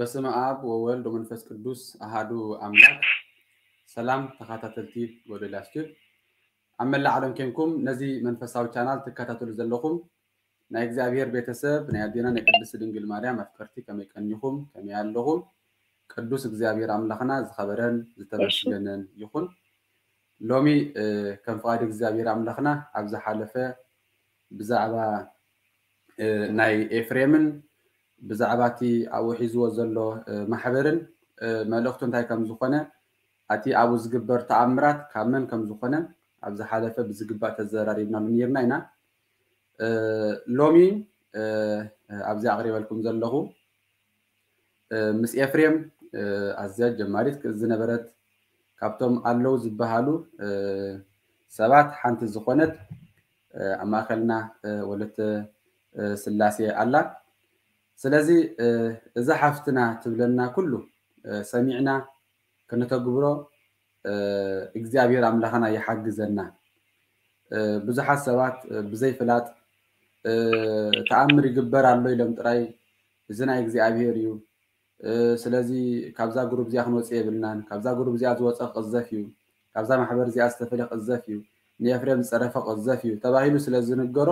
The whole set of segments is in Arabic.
በስመ አብ ወወልድ ወመንፈስ ቅዱስ አሃዱ አምላክ ሰላም ተኸታተልቲ ጎደልያስ ዩቲዩብ ኣብ መላእ ዓለም ኮንኩም ነዚ መንፈሳዊ ቻናል ትከታተሉ ዘለኹም ናይ እግዚኣብሔር ቤተሰብ ናይ ኣዴና ናይ ቅድስቲ ድንግል ማርያም ኣፍቀርቲ ከመይ ቀኒኹም ከመይ ኣለኹም ቅዱስ እግዚኣብሔር ኣምላኽና ዝኸበረን ዝተመስገነን ይኹን ሎሚ ከም ፍቓድ እግዚኣብሔር ኣምላኽና ኣብ ዝሓለፈ ብዛዕባ ናይ ኤፍሬምን ብዛዕባ እቲ ኣብኡ ሒዝዎ ዘሎ ማሕበርን መልእኽቱ እንታይ ከም ዝኾነ ኣቲ ኣብኡ ዝግበር ተኣምራት ካብ መን ከም ዝኾነ ኣብ ዝሓለፈ ብዝግባእ ተዘራሪብናሉ ነርና ኢና ሎሚ ኣብዚ ኣቕሪበልኩም ዘለኹ ምስ ኤፍሬም ኣዝያ ጀማሪት ዝነበረት ካብቶም ኣለው ዝበሃሉ ሰባት ሓንቲ ዝኾነት ኣብ ማእከልና ወለተ ስላሴ ኣላ ስለዚ እዛ ሓፍትና ትብለና ኩሉ ሰሚዕና ክነተግብሮ እግዚኣብሔር ኣምላኽና ይሓግዘና ብዙሓት ሰባት ብዘይፍላጥ ተኣምር ይግበር ኣሎ ኢሎም ጥራይ እዚ ናይ እግዚኣብሔር እዩ ስለዚ ካብዛ ጉሩብ እዚኣ ክንወፅእ የብልናን ካብዛ ጉሩብ እዚኣ ዝወፀ ቅዘፍ እዩ ካብዛ ማሕበር እዚኣ ዝተፈለ ቅዘፍ እዩ ንኤፍሬም ዝፀረፈ ቅዘፍ እዩ ተባሂሉ ስለ ዝንገሮ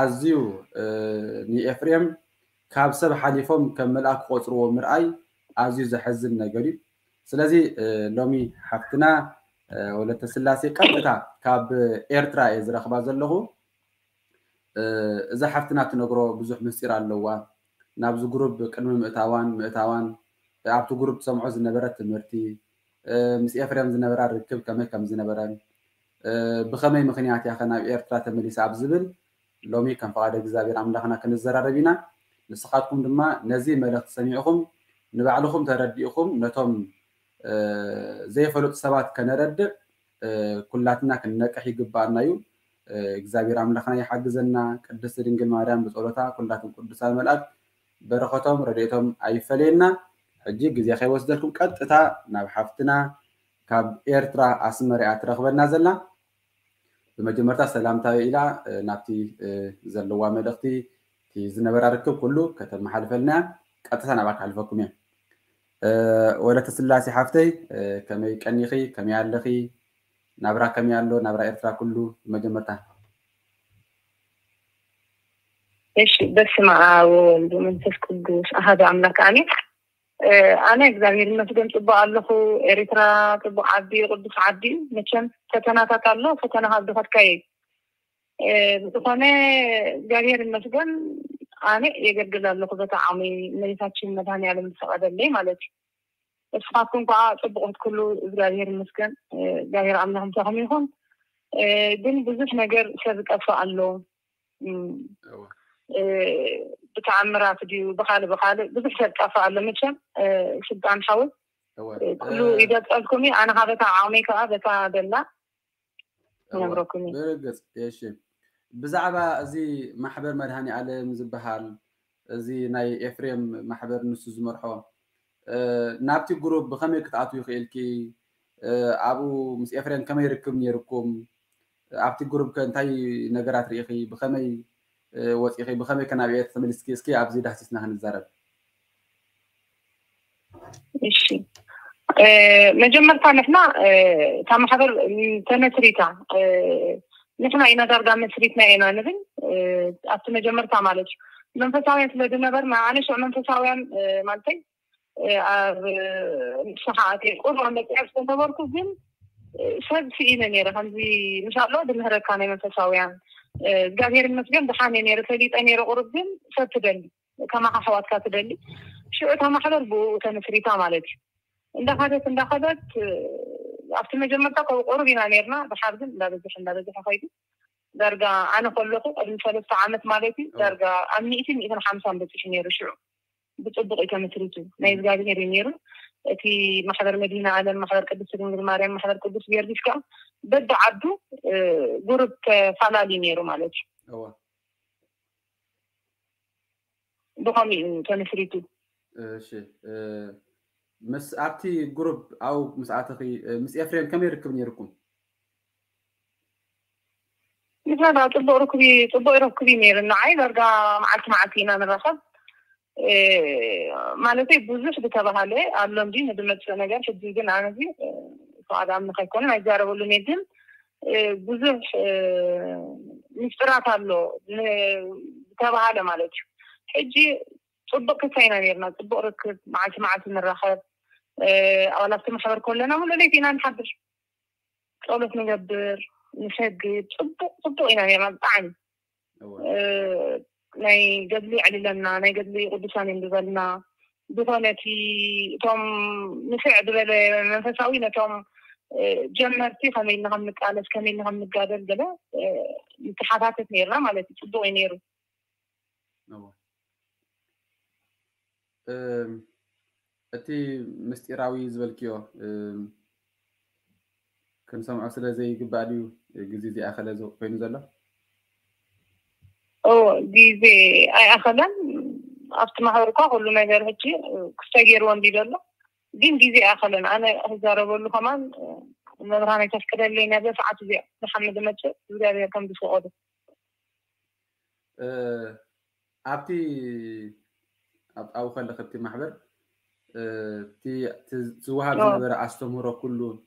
ኣዝዩ ንኤፍሬም ካብ ሰብ ሓሊፎም ከም መልኣክ ክቆፅርዎ ምርኣይ ኣዝዩ ዘሐዝን ነገር እዩ ስለዚ ሎሚ ሓፍትና ወለተ ስላሴ ቀጥታ ካብ ኤርትራ እየ ዝረክባ ዘለኹ እዛ ሓፍትና ትነግሮ ብዙሕ ምስጢር ኣለዋ ናብዚ ጉሩብ ቅድሚ ምእታዋን ምእታዋን ኣብቲ ጉሩብ ትሰምዖ ዝነበረ ትምህርቲ ምስ ኤፍሬም ዝነበራ ርክብ ከመይ ከም ዝነበረ ብከመይ ምክንያት ያ ከ ናብ ኤርትራ ተመሊሳ ኣብ ዝብል ሎሚ ከም ፈቃደ እግዚኣብሔር ኣምላክና ክንዘራረብ ኢና ንስኻትኩም ድማ ነዚ መልእኽቲ ሰሚዕኹም ንባዕልኹም ተረዲእኹም ነቶም ዘይፈለጡ ሰባት ከነረድእ ኩላትና ክንነቅሕ ይግባአና እዩ እግዚኣብሔር ኣምላኽና ይሓግዘና ቅድስቲ ድንግል ማርያም ብፀሎታ ኩላትን ቅዱሳን መልኣክ በረኸቶም ረድኤቶም ኣይፈለየና ሕጂ ግዜ ከይወስደልኩም ቀጥታ ናብ ሓፍትና ካብ ኤርትራ ኣስመሪያ ትረክበና ዘላ ብመጀመርታ ሰላምታ ኢላ ናብቲ ዘለዋ መልእኽቲ ዝነበራ ርክብ ኩሉ ከተመሓልፈልና ቀጥታ ናብኣ ክሓልፈኩም እየ ወለተ ስላሴ ሓፍተይ ከመይ ቀኒኺ ከመይ ኣለኺ ናብራ ከመይ ኣሎ ናብራ ኤርትራ ኩሉ መጀመርታ እሺ በስመ አብ ወወልድ ወመንፈስ ቅዱስ አሐዱ አምላክ አሜን። ኣነ እግዚአብሔር ይመስገን ፅቡቅ ኣለኹ። ኤርትራ ፅቡቅ ዓዲ ቅዱስ ዓዲ መቸም ፈተናታት ኣሎ ፈተና ካብ ዝኸድካየ ዝኾነ እግዚኣብሔር መስገን ኣነ የገልግል ኣለኹ በጣዕሚ መሬታችን መድሃኒያለም ዝፈቐደለይ ማለት እዩ ንስኻትኩም ከዓ ፅቡቅ ክትክሉ እግዚኣብሔር መስገን እግዚኣብሔር ኣምላኽ ምሳኹም ይኹን ግን ብዙሕ ነገር ሰብ ዝጠፍእ ኣሎ ብተኣምራት ድዩ ብካልእ ብካልእ ብዙሕ ሰብ ዝጠፍእ ኣሎ መቸም ስልጣን ሓወት ኩሉ ይገፀልኩም እዩ ኣነካ በታ ዓቅሚ ከዓ በታ ደላ ነብረኩም እዩ ብዛዕባ እዚ ማሕበር መድሃኒ ኣለም ዝበሃል እዚ ናይ ኤፍሬም ማሕበር ንሱ ዝመርሖ ናብቲ ጉሩፕ ብከመይ ክትኣትው ይኽእልኪ ኣብኡ ምስ ኤፍሬም ከመይ ርክብ ነይርኩም ኣብቲ ጉሩፕ ከ እንታይ ነገራት ርኢኺ ብከመይ ወፂኺ ብከመይ ከናብኤ ተመልስኪ እስኪ ኣብዚ ዳህሲስና ክንዛረብ እሺ መጀመርታ ንሕና እታ ማሕበር ተመስሪታ ልክና ይነዳርጋ መስሪትና ይናንብን ኣብቲ መጀመርታ ማለት እዩ መንፈሳውያን ስለ ኣነ ሽዑ መንፈሳውያን ማለተይ ኣብ ንስሓ ቁርባ መፅያ ዝተነበርኩ ግን ሰብ ስኢነ ነረ ከምዚ ምስ ኣሎ ድምህረካ ናይ መንፈሳውያን እግዚኣብሄር መስገን ድሓነ ነረ ፈሊጠ ነረ ቁርብ ግን ሰብ ትደሊ ከማካ ኣሕዋትካ ትደሊ ሽዑ ተማሕበር ብኡ ተመስሪታ ማለት እዩ እንዳኸደት እንዳኸደት ኣብቲ መጀመርታ ካብኡ ቁሩብ ኢና ነርና ብሓርድን እንዳበዝሕ እንዳበዝሐ ኸይዱ ዳርጋ ኣነ ከለኹ ቅድሚ ሰለስተ ዓመት ማለት እዩ ዳርጋ ኣብ ሚእትን ሚእትን ሓምሳን በፂሑ ነይሩ ሽዑ ብፅቡቅ እዩ ተመስሪቱ ናይ እግዚኣብሄር እዩ ነይሩ እቲ ማሕበር መዲና ኣለም ማሕበር ቅዱስ ድንግል ማርያም ማሕበር ቅዱስ ጊዮርጊስ ከዓ በቢ ዓዱ ጉሩብ ተፈላለዩ ነይሩ ማለት እዩ ብከምኡ እዩ ተመስሪቱ ምስ ኣብቲ ጉሩብ ኣብኡ ምስ ኣተኺ ምስ ኤፍሬም ከመይ ርክብ ነይርኩም ንሳና ፅቡቅ ርክብ ፅቡቅ ርክብ እዩ ነይሩ ንዓይ ዳርጋ መዓልቲ መዓልቲ ኢና ንረኸብ ማለተይ ብዙሕ ብተባሃለ ኣሎ እንዲ ንድመፅእ ነገር ሕጂ ግን ኣነ እዚ ፍቓድ ኣምኒ ከይኮነን ኣይዛረበሉን እየ ግን ብዙሕ ምስጢራት ኣሎ ብተባሃለ ማለት እዩ ሕጂ ፅቡቅ ክሳይና ነርና ፅቡቅ ርክብ መዓልቲ መዓልቲ ንራኸብ ኣባላብቲ ማሕበር ከለና ኩሉ ለይቲ ኢና ንሓብር ፀሎት ንገብር ንሰግድ ፅቡቅ ፅቡቅ ኢና ነርና ብጣዕሚ ናይ ገድሊ ዕልለና ናይ ገድሊ ቅዱሳን እዮም ዝበልና ዝኾነ እቲ እቶም ንስዕ ዝበለ መንፈሳዊ ነቶም ጀመርቲ ከመይ ኢልና ከም ንቃለስ ከመይ ኢልና ከም ንጋደል ገለ ምትሓታተት ነርና ማለት እዩ ፅቡቅ እዩ ነይሩ እቲ ምስጢራዊ ዝበልክዮ ክንሰምዖ ስለ ዘይግባእ ድዩ ግዜ ዘይኣኸለ ኮይኑ ዘሎ ግዜ ኣይኣኸለን ኣብቲ ማሕበር እኳ ኩሉ ነገር ሕጂ ክስተ ገይርዎ እንዲ ዘሎ ግን ግዜ ኣይኣኸለን ኣነ ክዛረበሉ ከማን መብርሃን ኣይተፍቅደለይ ነበር ሰዓት እዚኣ ብሓመድ መፅእ እግዚኣብሔር ከም ዝፈቐዱ ኣብቲ او خلي خدت محبر أه، تي تزوهاب نبر استمره كله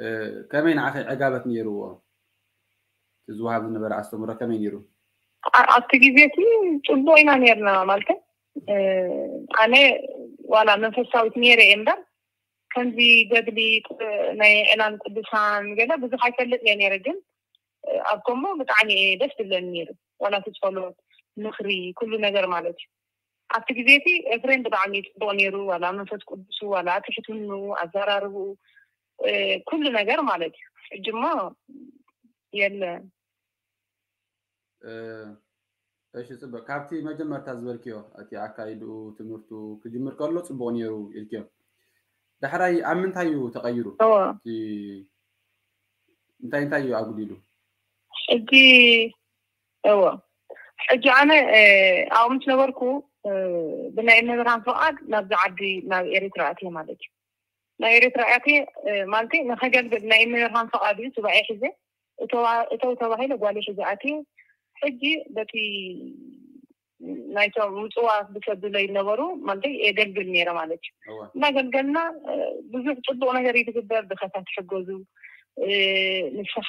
أه، كمين عاخي عقابت نيرو تزوهاب نبر استمره كمين نيرو عطيكي زيتي تبو اينا نيرنا مالتي أه، انا ولا من فساوت نيري امبر كان زي قدليت ناي اعلان قدسان كذا بزو حي فلت يعني رجل اكمو متعني إيه؟ بس بلا نيرو ولا تتفلو نخري كل نجر مالتي ኣብቲ ግዜ እቲ ኤፍሬም ብጣዕሚ ፅቡቅ ነይሩ ዋላ መንፈስ ቅዱሱ ዋላ ትሕትኑ ኣዘራርቡ ኩሉ ነገር ማለት እዩ ሕጂ ሞ የለ እሺ ፅቡቅ ካብቲ መጀመርታ ዝበልክዮ እቲ ኣካይድኡ ትምህርቱ ክጅምር ከሎ ፅቡቅ ነይሩ ኢልክዮ ዳሕራይ ኣብ ምንታይ እዩ ተቀይሩ እንታይ እንታይ እዩ ኣጉዲሉ ሕጂ እዎ ሕጂ ኣነ ኣብኡ ምስ ነበርኩ ብናይ መብርሃን ፍቃድ ናብዚ ዓዲ ናብ ኤሪትራ እትየ ማለት እዩ ናብ ኤሪትራ እትየ ማለት ንከገልግል ናይ መብርሃን ፍቃድ እዩ ሱባኤ ሒዘ እተው ተባሂለ ጓል ሒዘ ኣትየ ሕጂ በቲ ናይቶም ምፅዋት ብሰብ ዘይነበሩ ማለት የገልግል ነይረ ማለት እዩ እናገልገልና ብዙሕ ፅቡቅ ነገር እዩ ትግበር ብከታት ንስሓ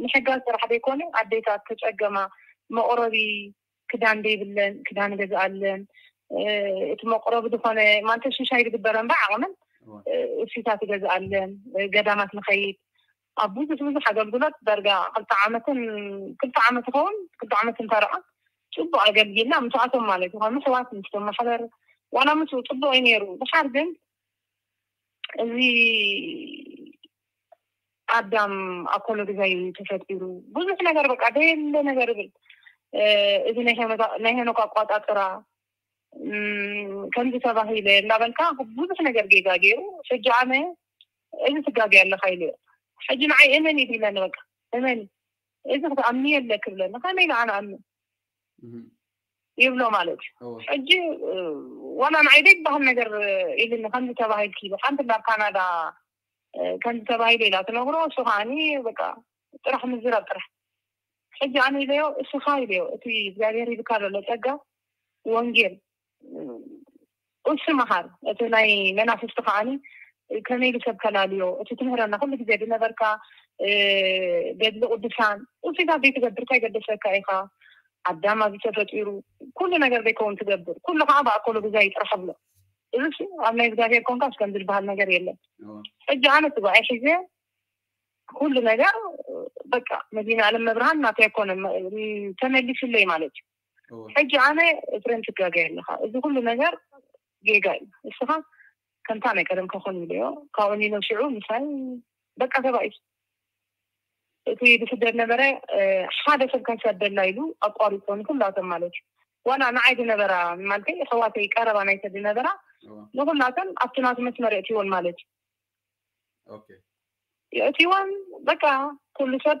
ንሕጋዝ ጥራሕ ዘይኮነ ኣዴታት ተፀገማ መቅረቢ ክዳን ዘይብለን ክዳን ገዛኣለን እቲ መቁረብ ዝኾነ ማንተ ሽሻይ ዝግበረን ብዓቕምን እሲታት ገዛኣለን ገዳማት ንኸይድ ኣብ ብዙሕ ብዙሕ ኣገልግሎት ዳርጋ ክልተ ዓመትን ክልተ ዓመት ይኸውን ክልተ ዓመት እንተረኣ ፅቡቅ ኣገልጊልና ምስዓቶም ማለት እዩ ከም ኣሕዋት ምስቶም ማሕበር ዋና ምስኡ ፅቡቅ እዩ ነይሩ ድሓር ግን እዚ ኣዳም ኣኮሎ ግዛዩ ተፈጢሩ ብዙሕ ነገር በቃ ደየለ ነገር ይብል እዚ ናይ ሄኖክ ኣቋጣጥራ ከምዚ ተባሂለ እናበልካ ብዙሕ ነገር ጌጋ ገይሩ ሕጂ ኣነ እዚ ትጋገይ ኣለካ ኢሉ ሕጂ ንዓይ እመን እዩ ብለኒ በቃ እዚ ክትኣምኒ ክብለኒ ከመይ ንዓነ ኣምን ይብሎ ማለት እዩ ሕጂ ዋላ ንዓይ ዘይበሃል ነገር ኢልኒ ከምዚ ተባሂልክ ኢሉ ሓንቲ ናብ ካናዳ ከምዚ ተባሂሉ ኢላ ትነግሮ እሱ ከዓኒ ጥራሕ ምዝራብ ጥራሕ ሕጂ ኣነ ኢለዮ እሱ ኸ ኢለዮ እቲ እግዚኣብሔር ይልካ ዘሎ ፀጋ ወንጌል እሱ መሃር እቲ ናይ መናፍስቲ ከዓኒ ከመይ ሰብ ከላልዮ እቲ ትምህረና ኩሉ ግዜ ብነበርካ ገድሊ ቅዱሳን ውፅኢታት ዘይትገብር እንታይ ገደሰካ ኢኻ ኣዳም ኣብዚ ተፈጢሩ ኩሉ ነገር ዘይከውን ትገብር ኩሉ ከዓ ብኣኮሎ ግዛ ይጥራሕ ብሎ እዚ ኣብ ናይ እግዚኣብሔር ኮንካስ ከም ዝበሃል ነገር የለን ሕጂ ኣነ ትጓዓይ ሒዜ ሁሉ ነገር በቃ መዲና አለም መብርሃን ናት ያኮነ ተመልሽለይ ማለት እዩ ሕጂ ኣነ እግረን ትጋገ ኣለካ እዚ ኩሉ ነገር ጌጋ እዩ ንስኻ ከምታ ናይ ቀደም ክኾን ኢለዮ ካብኡ ኒኖ ሽዑ ምሳይ በቃ ሰባ እዩ እቲ ብስደት ነበረ ሓደ ሰብ ከንሰደላ ኢሉ ኣቋሪፆን ኩላቶም ማለት እዩ ዋና ንዓይ ዝነበራ ማለት ሕዋተይ ቀረባ ናይተ ድነበራ ንኩላተን ኣብቲ ናት መስመር እትዎን ማለት እዩ እቲዋን በቃ ኩሉ ሰብ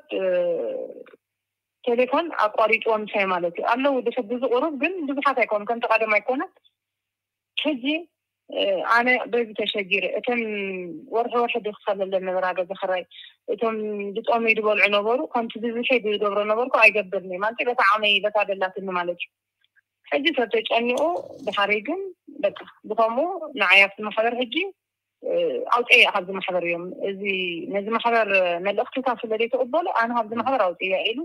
ቴሌፎን ኣቋሪፅዎም ሳይ ማለት እዩ ኣለው ኣለዉ ብዙ ቁሩብ ግን ብዙሓት ኣይኮኑ ከም ተቃደም ኣይኮነት ሕጂ ኣነ በዚ ተሸጊር እቶም ወርሒ ወርሒ ድክፈለለን ነበራ ገዛ ክራይ እቶም ብጦሚ ድበልዑ ነበሩ ከምቲ ብዝሒ ዝገብሮ ነበርኩ ኣይገብርኒ ማለት በታ ዓመይ በታ ደላትኒ ማለት እዩ ሕጂ ሰብ ተጨኒቁ ድሓሪ ግን በቃ ብከምኡ ንዓያት ማሕበር ሕጂ ኣውፅየ እያ ካብዚ ማሕበር እዮም እዚ ነዚ ማሕበር መልእኽትታት ስለዘይተቕበሉ ኣነ ካብዚ ማሕበር ኣውፅየ እያ ኢሉ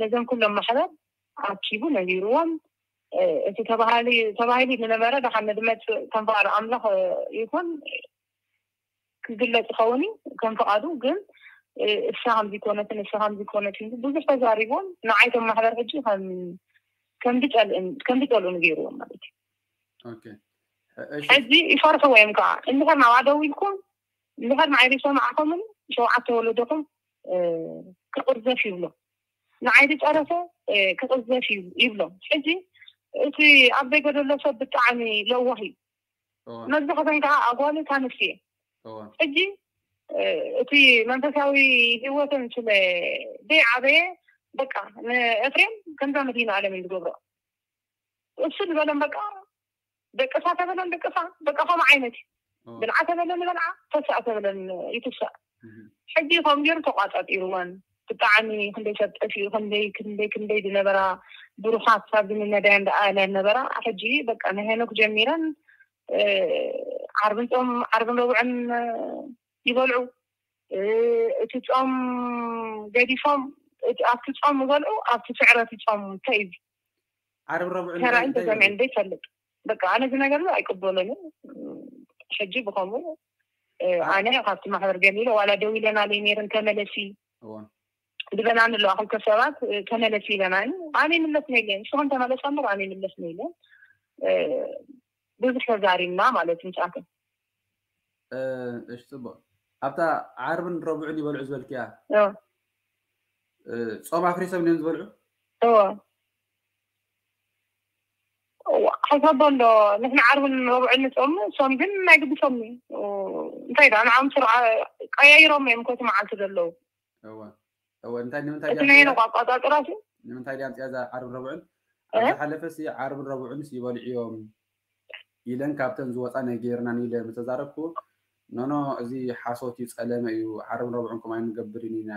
ነዞም ኩሎም ማሕበር ኣኪቡ ነቢርዎም እቲ ተባሂሉ ዝነበረ ድሓን መድመፅእ ተንፈቃሪ ኣምላኽ ይኹን ክግለፅ ይኸውን እዩ ከም ፍቓዱ ግን እሳ ከምዚ ኮነትን እሳ ከምዚ ኮነትን ብዙሕ ተዛሪቦም ንዓይቶም ማሕበር ሕጂ ከም ከምዝፀልኡን ገይርዎም ማለት እዩ حجي يفرطوا ويمقع المهر مع وعدو يكون المهر مع يريسوا معكم شوعة ولدكم كقرزة يبلو ንዓይዲ ጨረሰ ክቅዘፍ እዩ ይብሎም ሕጂ እቲ ኣበይ ገደሎ ሰብ ብጣዕሚ ለዋህ እዩ መብዛሕተን ከዓ ኣጓል ታንስ እየ ሕጂ እቲ መንፈሳዊ ህወትን ስለ ዘይዓበየ በቃ ንኤፍሬም ከምዛ መዲና ኣለም እዩ ዝገብሮ እሱ ዝበሎም በቃ ደቀሳ ተበለን ደቀሳ ደቀፎም ዓይነት እዩ ብልዓ ተበለን በልዓ ተስኣ ተበለን ይትስእ ሕጂ ከም ገይሩ ተቋፀጢሩወን ብጣዕሚ ክንደይ ሰብ ጠፊኡ ክንደይ ክንደይ ክንደይ ዝነበራ ብሩኻት ሳብ ዝምነዳያ እንዳኣለ ነበራ ሕጂ በቃ ንሄኖክ ጀሚረን ዓርብን ፆም ዓርብን ረብዕን ይበልዑ እቲ ፆም ገዲፎም ኣብቲ ፆም ይበልዑ ኣብቲ ስዕረት ፆም እንታይ እዩ ዓርብን ረብዕን ተራእን ተሰሚዐን ዘይፈልጥ በቃ አነዚ ነገር አይቅበለንም ሸጂ ብከምኡ ኣነ ካብቲ ማሕበር ገሚሎ ዋላ ደው ኢለና ሜርን ተመለሲ ድበና ንለዋ ክልተ ሰባት ተመለሲ ኢለና ኣነ ይምለስነ የለን ንስኹም ተመለስ እምበር ኣነ ነ ኢለን ብዙሕ ተዛሪምና ማለት ንጫትን እሽ ፅቡቅ ኣብታ ዓርብን ረብዑን ይበልዑ ዝበልክያ ፆም ኣፍሪሶም እዮም ዝበልዑ حفظل نحن عارفين ربع عنا صومي صومين ما يقدر صومي እንታይ ዳን ዓምሱር ቀያይሮም እዮም ከተማ ዓንቲ ዘለዉ እወ እወ እንታይ ንምንታይ እቲ ናይ ኣቋቋፃፅራ ንምንታይ ድያ ምፅያ እዛ ዓርብን ረብዑን ሓለፈ ሲ ዓርብን ረብዑን ስ ይበልዕዮም ኢለን ካብተን ዝወፃ ነጌርና ንኢለ ምተዛረብኩ ኖኖ እዚ ሓሶት እዩ ፀለመ እዩ ዓርብን ረብዑን ከምኣይ ንገብርን ኢና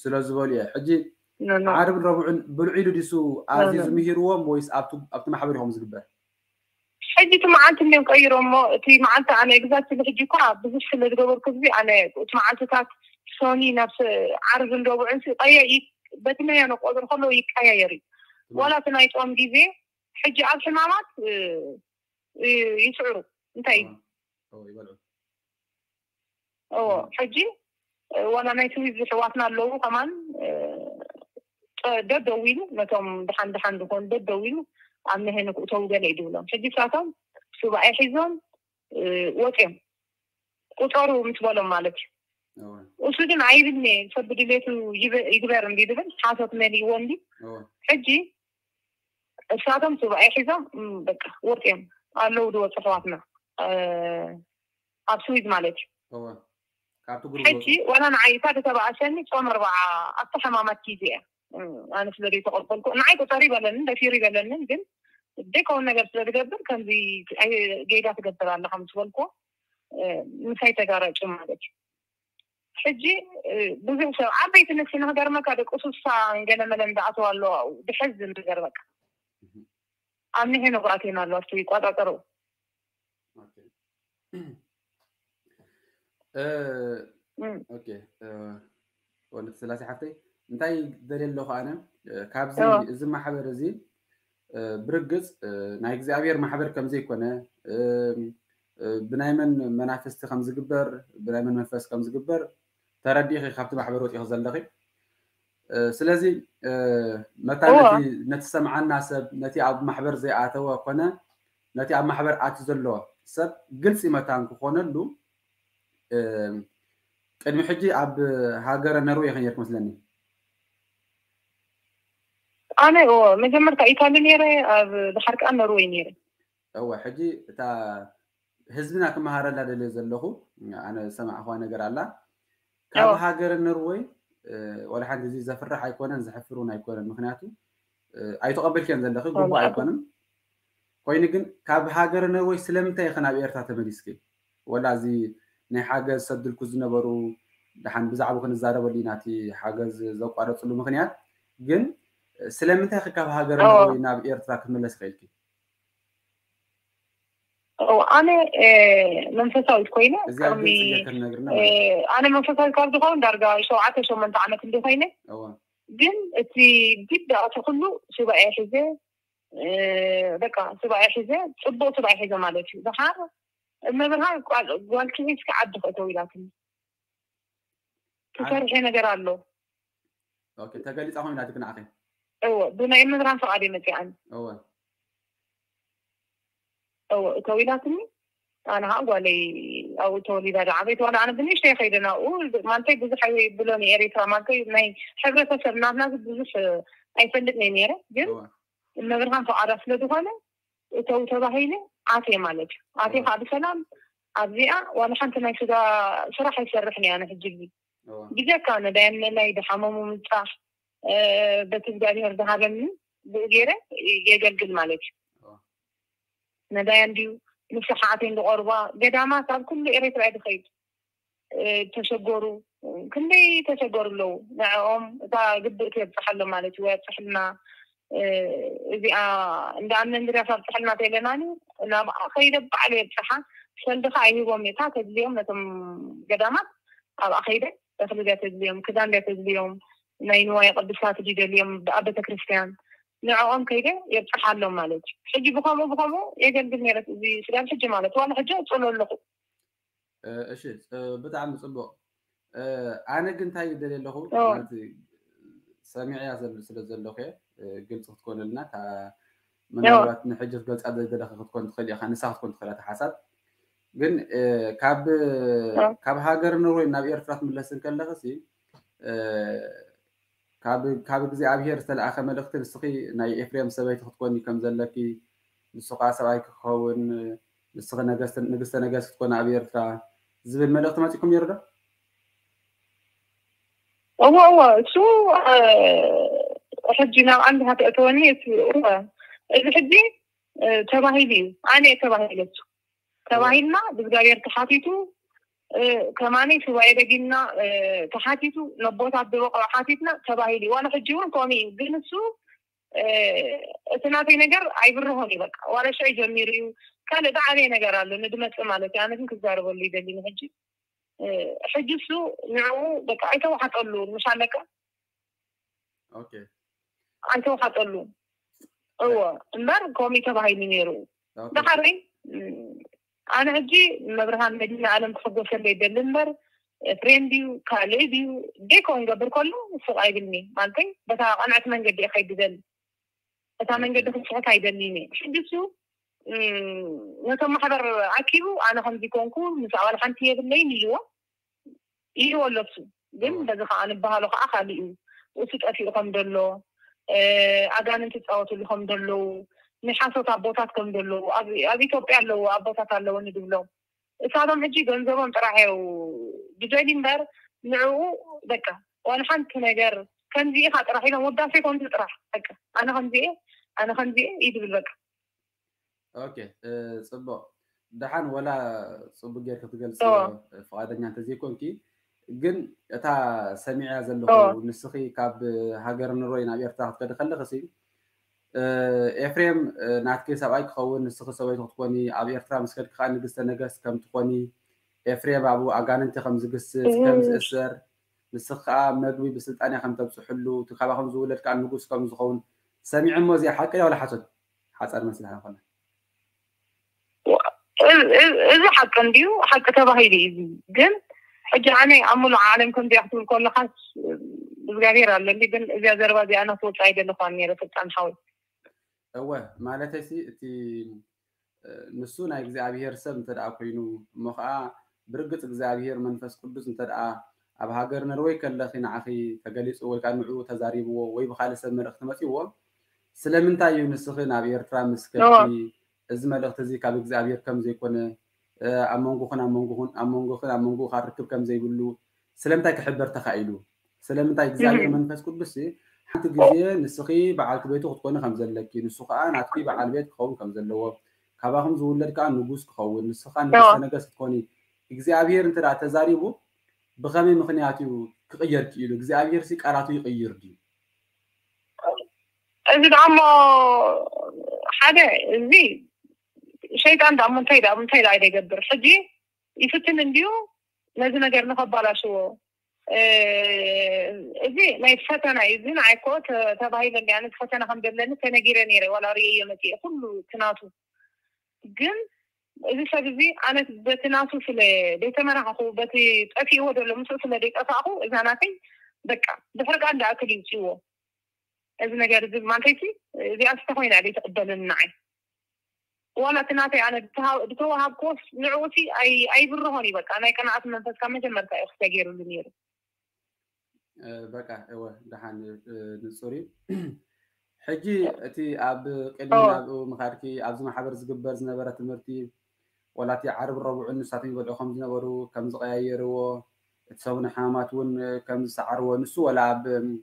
ስለ ዝበሉ እየ ሕጂ ዓርብን ረቡዕን ብልዒሉ ዲሱ ኣዝዩ ዝምሂርዎም ወይስ ኣብቲ ማሕበሪሆም ዝግበር ሕጂ እቲ መዓልቲ እንዮም ቀይሮሞ እቲ መዓልቲ ኣነ ግዛት ስለ ሕጂ እኳ ብዙሕ ስለ ዝገበርኩ ግዜ ኣነ እቲ መዓልትታት ሶኒ ናብ ዓርብን ረቡዕን ቀያ በቲ መያኖ ቆፅር ከለዎ ይቀያየር እዩ ዋላ እቲ ናይ ፆም ግዜ ሕጂ ኣብ ሕማማት ይስዕሩ እንታይ እዩ እዎ ሕጂ ዋላ ናይ ትዊዝ ሕዋትና ኣለዉ ከማን ደደው ኢሉ ነቶም ድሓን ድሓን ዝኾኑ ደደው ኢሉ ኣብ መህኒ ክእተው ገለ ይድብሎም ሕጂ ሳቶም ሱባኤ ሒዞም ወፅዮም ቁፀሩ ምስ በሎም ማለት እዩ እሱ ግን ኣይብልኒ ሰብ ድሌቱ ይግበር እንዲ ድብል ሓሶት መሊእዎ እንዲ ሕጂ እሳቶም ሱባኤ ሒዞም በቃ ወፅዮም ኣለዉ ድወፅ ኣሕዋትና ኣብ ስዊድ ማለት እዩ ሕጂ ዋላ ንዓይታ ተተባኣሰኒ ፆም ኣርባዓ ኣተሓማማት ግዜ እያ ኣነ ስለ ዘይተቐበልኩ ንዓይ ቁጠር ይበለንን ደፊር ይበለንን ግን ደይከውን ነገር ስለ ዝገብር ከምዚ ጌጋ ትገብር ኣለ ከም ዝበልኮ ምሳይ ተጋረጩ ማለት እዩ ሕጂ ብዙሕ ሰብ ኣብ ቤት ንግሲ ንክገርመካ ደቂ ስሳ ገለ መለን ዳኣተዋ ኣለዋ ብሕዝን ነገር በቃ ኣብ ንሄ ነጉኣቴን ኣለዋ ስ ይቋፃፀሩ ወነቲ ወልቲ ስላሴ ሓፍተይ እንታይ ደልየ ኣለኹ ኣነ ካብዚ እዚ ማሕበር እዚ ብርግፅ ናይ እግዚኣብሔር ማሕበር ከምዘይኮነ ብናይ መን መናፍስቲ ከም ዝግበር ብናይ መን መንፈስ ከም ዝግበር ተረዲኢኺ ካብቲ ማሕበር ወፂኹ ዘለኺ ስለዚ መታ ነቲ ሰምዓና ሰብ ነቲ ኣብ ማሕበር ዘይኣተወ ኮነ ነቲ ኣብ ማሕበር ኣቲ ዘለዎ ሰብ ግልፂ መታን ክኾነሉ ቅድሚ ሕጂ ኣብ ሃገረ ነርዌ ክነርክ መስለኒ ኣነ መጀመርታ ኢታሊ ነይረ ኣብ ድሓር ከዓ ኖርዌይ ነይረ እወ ሕጂ እታ ህዝብና ክመሃረላ ደልዮ ዘለኹ ኣነ ሰማዕኹዋ ነገር ኣላ ካብ ሃገር ኖርዌይ ወላ ሓንቲ እዚ ዘፍርሕ ኣይኮነን ዘሕፍር እውን ኣይኮነን ምክንያቱ ኣይተቐበልክን ዘለኺ ጉቡ ኣይኮንም ኮይኑ ግን ካብ ሃገር ኖርዌይ ስለምንታይ ኢኸ ናብ ኤርትራ ተመሊስኪ ወላ እዚ ናይ ሓገዝ ሰድልኩ ዝነበሩ ድሓን ብዛዕባ ክንዛረበሉ ኢና እቲ ሓገዝ ዘቋረፅሉ ምክንያት ግን ስለምንታይ ከ ካብ ሃገር ናብ ኤርትራ ክትመለስ ክእልኪ ኣነ መንፈሳዊት ኮይነ ኣነ መንፈሳዊት ካብ ዝኮኑ ዳርጋ ሸውዓተ ሸመንተ ዓመት እንደ ኮይነ ግን እቲ ግዳእቲ ኩሉ ስባኤ ሒዘ በቃ ስባኤ ሒዘ ፅቡቅ ስባኤ ሒዘ ማለት እዩ ዝሓር መብርሃን ጓልኪ ሒዝካ ዓዲ ክእተው ኢላትኒ ትሰርሐ ነገር ኣሎ ተገሊፃ ኮይናት ግን ኣኸይ ብናይ መምህራን ፈቃድ እዩ መፂዓኒ እወ እተው ጓለይ ኣብኡ ተወሊዳ ዓበይቲ ዋላ ኣነ ብንእሽተይ ከይደ ናብኡ ማለተይ ብዙሕ ኣይብሎኒ ኤሪትራ ማለተይ ናይ ሕብረተሰብ ናትና ብዙሕ ኣይፈልጥኒ ነይረ ግን መምህራን ፈቃዳ ስለ እተው ተባሂለ ኣትየ ማለት እዩ ኣትየ ከዓ ብሰላም ኣብዚኣ ዋላ ሓንቲ ናይ ስጋ ስራሕ ኣይሰርሕን እያ ኣነ ሕጂ ግዜ ግዜ ካብ ድሓመሙ ምብፃሕ በትግዚኣብሔር ዝሃበኒ ብእገይረ የገልግል ማለት እዩ ነዳያ እንድዩ ንሱ ከዓተይ ዝቆርባ ገዳማት ኣብ ኩሉ ኤሬትራ ድኸይድ ተሸገሩ ክንደይ ተሸገሩ ኣለዉ ንዕኦም እታ ግብእ ትበፅሓሎ ማለት እዩ ወይ ኣብፅሕልና እዚኣ እንዳ ኣመንዝርያ ኣብፅሕልና ተለናኒ ናብኣ ከይደ በዓሉ የብፅሓ ሰንድካ ኣይሂቦም እታ ተዝልዮም ነቶም ገዳማት ኣብኣ ከይደ ተክሊዳ ተዝልዮም ክዳንዳ ተዝልዮም ናይንዋይ ቅዱሳ ትጅደልዮም ኣበተ ክርስትያን ንዕኦም ከይደ የብፅሓሎም ማለት እዩ ሕጂ ብከምኡ ብከምኡ የገልግል ነይረት እዚ ስዳን ሕጂ ማለት ዋላ ሕጂ ኣፅሎ ኣለኹ እሺ ብጣዕሚ ፅቡቅ ኣነ ግን እንታይ ይደል ኣለኹ ሰሚዕያ ስለ ዘለኹ እየ ግልፂ ክትኮነልና ምናልባት ንሕጂ ክትገልፃ ዘለካ ክትኮን ትኽእል ኢኻ ንሳ ክትኮን ትኽእል እያ ሓሳብ ግን ካብ ሃገር ኖርዌይ ናብ ኤርትራ ትምለስ ከለኽሲ ካብ እግዚኣብሄር ዝተለኣኸ መልእኽቲ ንስኺ ናይ ኤፍሬም ሰበይቲ ክትኮኒ ከም ዘለኪ ንሱ ከዓ ሰብኣይ ክኸውን ንስኺ ንግስተ ነገስ ክትኮን ኣብ ኤርትራ ዝብል መልእኽቲ መፂኩም ነይሩ ዶ እዎ እዎ እሱ ሕጂ ናብ ዓንድካ ተእተወኒ እዎ እዚ ሕጂ ተባሂሉ እዩ ኣነ ተባሂለ ተባሂልና ብእግዚኣብሔር ተሓቲቱ ተሓቲቱ كمان شوية بقينا تحاتيتو نبوت ዋላ ሕጂ እውን ከምኡ እዩ ግን كومي እቲ ናተይ ነገር ኣይብርሆን እዩ በቃ ዋላ ዋረሻይ ጀሚሩ እዩ ካልእ ዳዓበይ ነገር ኣሎ ንድመፅ ማለት እዩ ኣነትን ክዛረበሉ ይደሊ ንሕጂ ሕጂ እሱ ንዕኡ በቃ ኣይተዋሓጠሉ ምሻለቀ ኣይተዋሓጠሉ እዎ እምበር ከምኡ ተባሂሉ ነይሩ ዳሓረይ أنا أجي مبرهان مدينة عالم خبو سلي دلنبر فريندي وكاليدي دي كون قبر كله سوق أي بني مالتي بس أنا أتمنى قد أخي إيه بدل بس أنا قد أخي إيه سوق أي بني شو بسو نتم حضر عكيو أنا خمس كون كون من سؤال خمسية بني نجوا إيه ولا بسو دم آه. بس أنا بحالو أخا ليو وسط أفيو خمدلو أغاني آه، تتعوتو لخمدلو أه ንሓሶት ኣቦታት ከም ዘለዎ ኣብ ኢትዮጵያ ኣለዎ ኣቦታት ኣለዎን ይድብሎም እሳቶም ሕጂ ገንዘቦም ጥራሕ ው ብደሊ እምበር ንዕኡ በቃ ዋን ሓንቲ ነገር ከምዚ ኢኻ ጥራሕ ኢሎም ወዳሴ ከምዚ ጥራሕ በቃ ኣነ ከምዚአ ኣነ ከምዚአ ይድብል በቃ ኦኬ ፅቡቅ ድሓን ወላ ፅቡቅ ጌርካ ትገልፅ ፍቃደኛ እንተዘይኮንኪ ግን እታ ሰሚዕያ ዘለኹ ንስኺ ካብ ሃገር ንሮይ ናብ ኤርትራ ክትከዲ ከለኸሲ ኤፍሬም ናትከይ ሰብኣይ ክኸውን ንስኺ ሰበይቱ ክትኮኒ ኣብ ኤርትራ ምስከድ ከዓ ንግስተ ነገስት ከም ትኮኒ ኤፍሬም ኣብኡ ኣጋንንቲ ከም ዝግስፅ ከም ዝእስር ንስኽ ከዓ መግቢ ብስልጣን እያ ከም ተብፅሕሉ እቲ ካባኹም ዝውለድ ከዓ ንጉስ ከም ዝኸውን ሰሚዕ እሞ እዚኣ ሓቂ ወላ ሓሶት ሓፀር መስልሕ ኮነ እዚ ሓቂ እንድዩ ሓቂ ተባሂሉ እዩ ግን ሕጂ ኣነ ኣብ ሙሉእ ዓለም ከምዚኣ ክትብል ከለካስ እግዚኣብሔር ኣለኒ ግን እዚኣ ዘረባ እዚኣ ናተወፃኢ ዘለኳ ነረ ፍጣን ሓወይ እወ ማለተሲ እቲ ንሱ ናይ እግዚኣብሄር ሰብ እንተ ኮይኑ እሞ ከዓ ብርግፅ እግዚኣብሄር መንፈስ ቅዱስ እንተ ኣብ ሃገር ነርወይ ከለኺ ንዓኺ ተገሊፁ ወይ ከዓ ንዕኡ ተዛሪብዎ ወይ ብካልእ ሰብ መልእኽቲ መፂዎ ስለምንታይ እዩ ንስኺ ናብ ኤርትራ ምስ ከብቲ እዚ መልእኽቲ እዚ ካብ እግዚኣብሄር ከም ዘይኮነ ኣብ መንጎኹን ኣብ መንጎኹን ኣብ መንጎኹን ኣብ መንጎ ካብ ርክብ ከም ዘይብሉ ስለምንታይ ክሕበር ተኻኢሉ ስለምንታይ እግዚኣብሔር መንፈስ ቅዱስ ሓንቲ ግዜ ንስኺ በዓል ክቤቱ ክትኮኒ ከም ዘለኪ ንሱ ከዓ ናትኪ በዓል ቤት ክኸውን ከም ዘለዎ ካባኹም ዝውለድ ከዓ ንጉስ ክኸውን ንስኻ ንዝተነገስ ክትኮኒ እግዚኣብሄር እንተዳ ተዛሪቡ ብከመይ ምክንያት እዩ ክቅየር ክኢሉ እግዚኣብሄር ሲ ቃላቱ ይቅይር ድዩ እዚ ደሞ ሓደ እዚ ሸይጣን ዳሞ እንታይ ዳሞ እንታይ ዳ ይገብር ሕጂ ይፍትን እንድዩ ነዚ ነገር ንከባላሽዎ እዚ ናይ ፈተና እዩ እዚ ንዓይኮ ተባሂለኒ ኣነ ፈተና ከም ተነጊረ ነይረ ዋላ ርየዮ መፅአ ኩሉ ትናቱ ግን እዚ ሰብ እዚ ኣነ በቲ ናቱ ስለ ደይተመራኸኹ በቲ ጠፊእዎ ዘሎ ምስኡ ስለ ደይጠፋእኹ እዛ ናተይ በቃ ድሕሪ እንዳኣክል ይውፅይዎ እዚ ነገር እዚ ማንተይቲ እዚኣ ዝተኮይና ደይትቅበልን ንዓይ ዋላ እቲ ናተይ ኣነ ብተዋሃብኮስ ንዕውሲ ኣይብርሆን እዩ በቃ ናይ ቀናዓት መንፈስካ መጀመርታ እዩ ክተገይሩሉ ነይሩ بقى هو دحان نصوري حجي أتي أب قديم أب مخاركي أب زما حبر زقبر زنا برا تمرتي ولا تي عرب الربع إنه ساتين بدو خم زنا برو كم زغير و تسوون حامات ون كم سعر ونسو ولا أب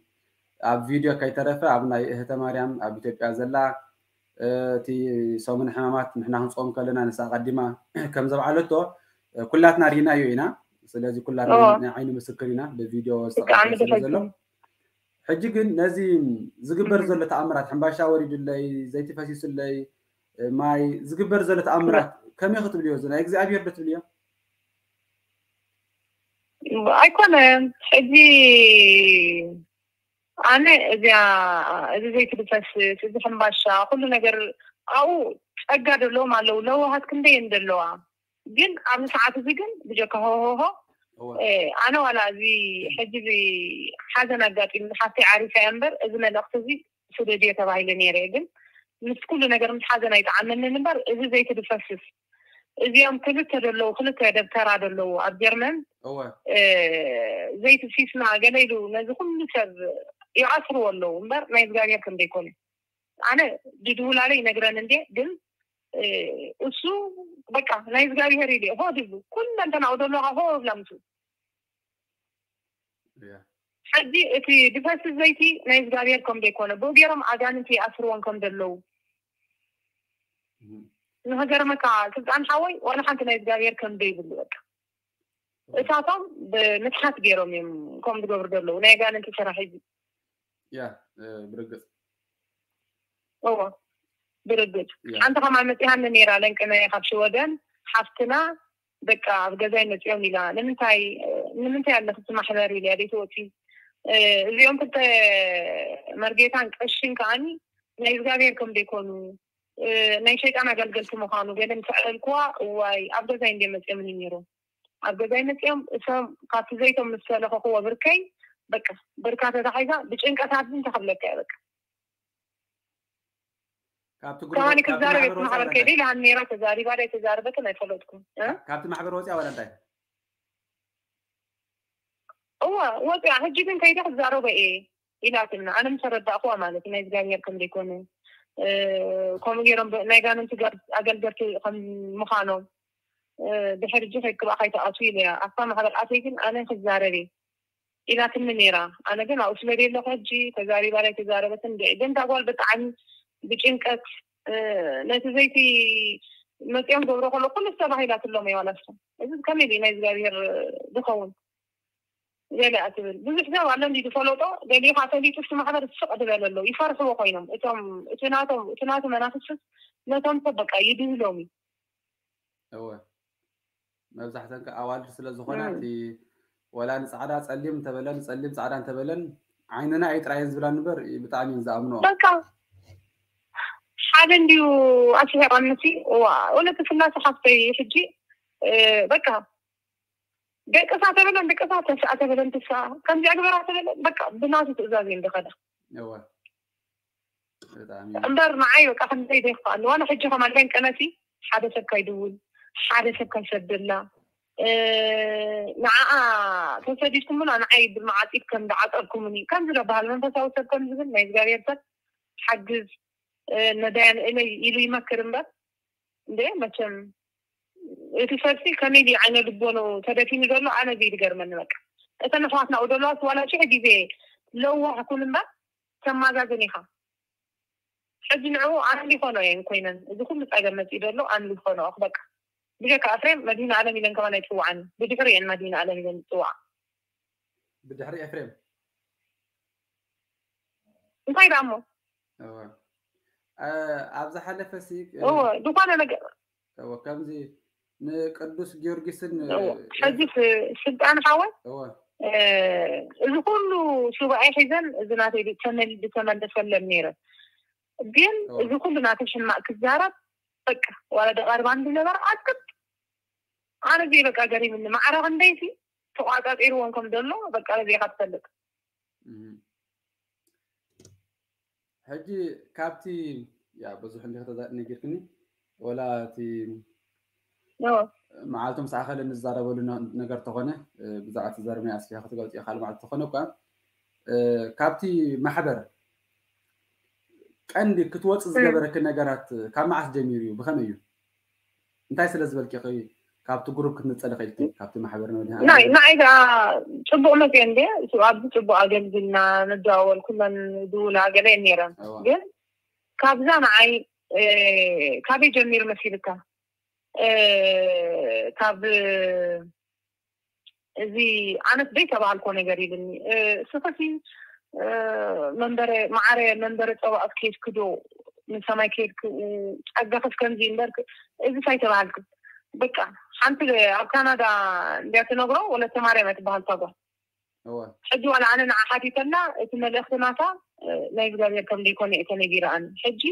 أب فيديو كي ترفع أبنا هتا مريم أب تبقى زلا تي سوون حامات نحن هنصوم كلنا نسا قديمة كم زبعلتو كلاتنا رينا يوينا ስለዚ ኩላ ናይ ዓይኒ ምስክር ኢና ብቪድዮ ዘሎ ሕጂ ግን ነዚ ዝግበር ዘሎ ተኣምራት ሕምባሻ ወሪድለይ ዘይቲ ማይ ዝግበር ዘሎ ተኣምራት ከመይ ክትብልዮ ናይ እግዚኣብሔር ዶ ትብል እዮም ኣይኮነን ሕጂ ኣነ እዚያ እዚ ዘይትድፈስስ እዚ ሕምባሻ ኩሉ ነገር ኣብኡ ፀጋ ደለዎም ኣለው ለውሃት ክንደይ እየን ዘለዋ ግን ኣብዚ ሰዓት እዚ ግን ብጀካ ሆሆሆ ኣነ ዋላ እዚ ሕጂ ሓዘን ኣጋጢሙ ሓፍቲ ዓሪፋ እያ እምበር እዚ መልእክቲ እዚ ስደድዮ ተባሂሉ ነይረ እየ ግን ምስ ኩሉ ነገር ምስ ሓዘን ኣይጠዓመንን እምበር እዚ ዘይትድፈስስ እዚኦም ክልተ ደለዉ ክልተ ደብተራ ደለዉ ኣብ ጀርመን ዘይትፊስና ገለ ኢሉ ነዚ ኩሉ ሰብ ይቀስርዎ ኣለዉ እምበር ናይ እግዚኣብሔር ከም ኣነ ድድውላለይ ነግረን እንዴ ግን እሱ በቃ ናይ እግዚኣብሔር ኢሉ ሆ ድብሉ ኩለ እንተናብኡ ዘለካ ሆ ብላ ምስ እቲ ድፈስስ ዘይቲ ናይ እግዚኣብሔር ከም ዘይኮነ ብኡ ገይሮም ኣጋንንቲ ይኣስርዎም ከም ዘለው ንሃገርመካ ስልጣን ሓወይ ዋላ ሓንቲ ናይ እግዚኣብሔር ከም ዘይብሉ በቃ እሳቶም ብምትሓት ገይሮም እዮም ከም ዝገብሩ ዘለው ናይ ኣጋንንቲ ስራሕ እዩ ብርግፅ እዎ ብርግፅ ኣንቲ ከማ መፅያነነራ ለንቂና ካብ ሽወደን ሓፍትና ደቂ ኣብ ገዛይ መፂኦም ኢና ምታይ ንምንታይ ኣለክ ትማሕበሪ ኢያ ዘይተወፅ እዚኦም ክልተ መርጌታን ቀሽን ከዓኒ ናይ እግዚኣብሔር ከም ዘይኮኑ ናይ ሸይቃን ኣገልገልቲ ምኳኑ ገ ሰዕል ክዋ እዋይ ኣብ ገዛይ እድ መፂኦም ኒ ነሩ ኣብ ገዛይ መፂኦም እም ካብቲ ዘይቶም ምስሰለክኽዎ ብርከይ በ ብርካ ተታሓዛ ብጭንቀታት እንተክብለካ ዮ ካብቲ ክዛረብ የት ማሕበር ከይደ ኢላ ነራ ተዛሪባ ዳ የተዛረበትን ኣይፈለጥኩም ካብቲ ማሕበር ወፅያ ወላ እንታይ እዋ ወፅያ ሕጂ ግን ከይደ ክዛረበ እየ ኢላትና ኣነ ምስ ማለት ናይ እግዚኣብሔር ከም ዘይኮነ ከምኡ ገይሮም ናይ ጋኖም ስጋር ከም ምዃኖም ድሕሪ ጂ ከይክብኣ ከይተኣትው ኢለ ኣብታ ማሕበር ኣተይ ኣነ ክዛረብ ኢላትኒ ነራ ኣነ ግን ኣብኡ ስለደለኹ ሕጂ ተዛሪባ ዳ የተዛረበትን ግን ታጓል ብጣዕሚ ብጭንቀት ነቲ ዘይቲ መፂኦም ገብሮ ከሎ ኩሉ ዝተባሂላት ኣሎም እዮ ነፍሶም እዚ ከመይ ዩ ናይ እግዚኣብሔር ዝኸውን ገሊኣ ትብል ብዙሕ ሰብ ኣሎ እንዲ ዝፈለጦ ገሊኡ ከዓ ፈሊጡ ቲ ማሕበር ዝስቕ ትበለ ኣሎ ይፈርሕዎ ኮይኖም እቶም እቲ ናቶም እቲ ናቱ መናፍስስ ነቶም ሰብ በቃ ይድህሎም እዩ እወ መብዛሕተን ኣዋልድ ስለ ዝኾነ እቲ ወላ ንፃዕዳ ፀሊም እንተበለን ፀሊም ፃዕዳ እንተበለን ዓይንና ኣይ ጥራየን ዝብላ ንበር ብጣዕሚ እዩን ዝኣምኖ በቃ حالا وأشهر أمتي وقلت في الناس حفتي حجي በቃ ደቅሳ ተበለን ደቅሳ ተስኣ ተበለን ተስኣ ከምዚ ኣግበራ ተበለን በቃ ብናቱ ትእዛዝ እየ ንደኸለ እምበር ንዓይ በቃ ከምዘይ ዘይክኣሉ ዋላ ሕጂ ከማለን ቀነሲ ሓደ ሰብ ካይድውል ሓደ ሰብ ካይሰደላ ንዓኣ ተሰዲድኩምና ንዓይ ብመዓፂድ ከም ዳዓፀብኩምኒ ከምዚ ዘበሃል መንፈሳዊ ሰብ ከም ዝብል ናይ እግዚኣብሔር ሰብ ሓግዝ እነዳያን ኢሉ ይመክር እምበር እንደ መቸም እቲ ሰብሲ ከመይ ዓይነ ልቦ ነው ተደፊኑ ዘሎ ኣነ ዘይትገርመኒ በቃ እተን ኣሕዋትና ደለዋት ዋላ ሽሕ ግዜ ለዋሕ ኩን እምበር ተማዛዝን ኢኻ ሕጂ ንዕኡ ኣነ ሊኮኖ እየን ኮይነን እዚ ኩሉ ፀገም መፅኡ ዘሎ ኣነ ሊኮኖ ክበቃ ብጀካ ኤፍሬም መዲና ኣለም ኢለን ከማና ይፅዋዓኒ ብድሕሪ እየን መዲና ኣለም ኢለን ይፅዋዓ ብድሕሪ ኤፍሬም እንታይ ዳ እሞ ኣብዝ ሓለፈ ሲ ዝኾነ ነገር ከምዚ ንቅዱስ ጊዮርጊስን ሕዚ ስልጣን ሓወን እዚ ኩሉ ሱባኤ ሒዘን እዚ ናተይ ብተመለሰለን ነይረን ግን እዚ ኩሉ ናተይ ሽማዕ ክዛረብ በቃ ዋላ ደቃርባን ዝነበረ ኣቅጥ ኣነ ዘይ በቃ ገሪምኒ ማዕረክ እንደይሲ ተቋፃፂርዎም ከም ዘሎ በቃ ለዘይካ ትፈልጥ ሕጂ ካብቲ ብዙሕ እንዲ ከተነጊርክኒ ወላ እቲ መዓልቱ ምስ ዓኸለ ንዛረበሉ ነገር ተኾነ ብዛዕባ እቲ ዘርምያ ስፊ ክትገልፅ ኢካል ማለት ተኾነ እኳ ካብቲ ማሕበር ቀንዲ ክትወፅእ ዝገበረክን ነገራት ካብ መዓስ ጀሚሩ እዩ ብኸመይ እዩ እንታይ ስለ ዝበልኪ ካብቲ ግሩፕ ክትንፀሊ ክእል ካብቲ ማሕበር ናይ ንዓይታ ፅቡቅ መፅአን ደ ኣብዚ ፅቡቅ ኣገልግልና መደዋወል ኩለን ዝውላ ገለ ነረን ግን ካብዛ ንዓይ ካበይ ጀሚሩ መሲልካ ካብ እዚ ኣነት ዘይተባሃልኮ ነገር ይብልኒ ስፈሲ መንበረ ማዕረ መንበረ ፀባኦት ከይድክዶ ንሰማይ ከይድክኡ ፀጋፈት ከምዚ እምበር እዚ ሳይተባሃልክ በቃ ሓንቲ ኣብ ካናዳ እንድያ ትነግሮ ወለተ ማርያም እያ ትበሃል ታጓ ሕጂ ዋላ ኣነ ንዓ ሓቲተላ እቲ መልእኽቲ ናታ ናይ እግዚኣብሔር ከም ደይኮነ እየ ተነጊረ ኣነ ሕጂ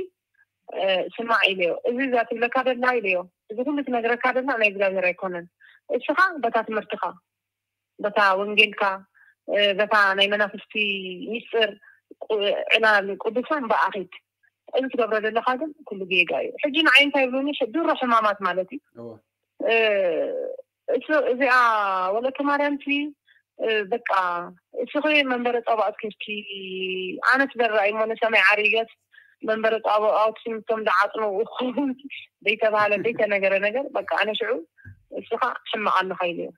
ስማዕ ኢለዮ እዚ እዛ ትብለካ ደላ ኢለዮ እዚ ኩሉ ትነግረካ ደላ ናይ እግዚኣብሔር ኣይኮነን እስኻ በታ ትምህርትኻ በታ ወንጌልካ በታ ናይ መናፍስቲ ሚስጥር ዕላል ቅዱሳን ብኣኺት እዚ ትገብረ ዘለካ ግን ኩሉ ጌጋ እዩ ሕጂ ንዓይ እንታይ ይብሉኒ ድሮ ሕማማት ማለት እዩ እዚኣ ወለተ ማርያምቲ በቃ እቲ ኮ መንበረ ጣብኣት ክብቲ ዓነት በራ ሞነ ሰማይ ዓሪገት መንበረ ጣብኣውቲ ምቶም ዝዓፅኑ ውን ዘይተባሃለ ዘይተነገረ ነገር በ ኣነ ሽዑ እሱ ከዓ ኣለካ ኢሉ እዩ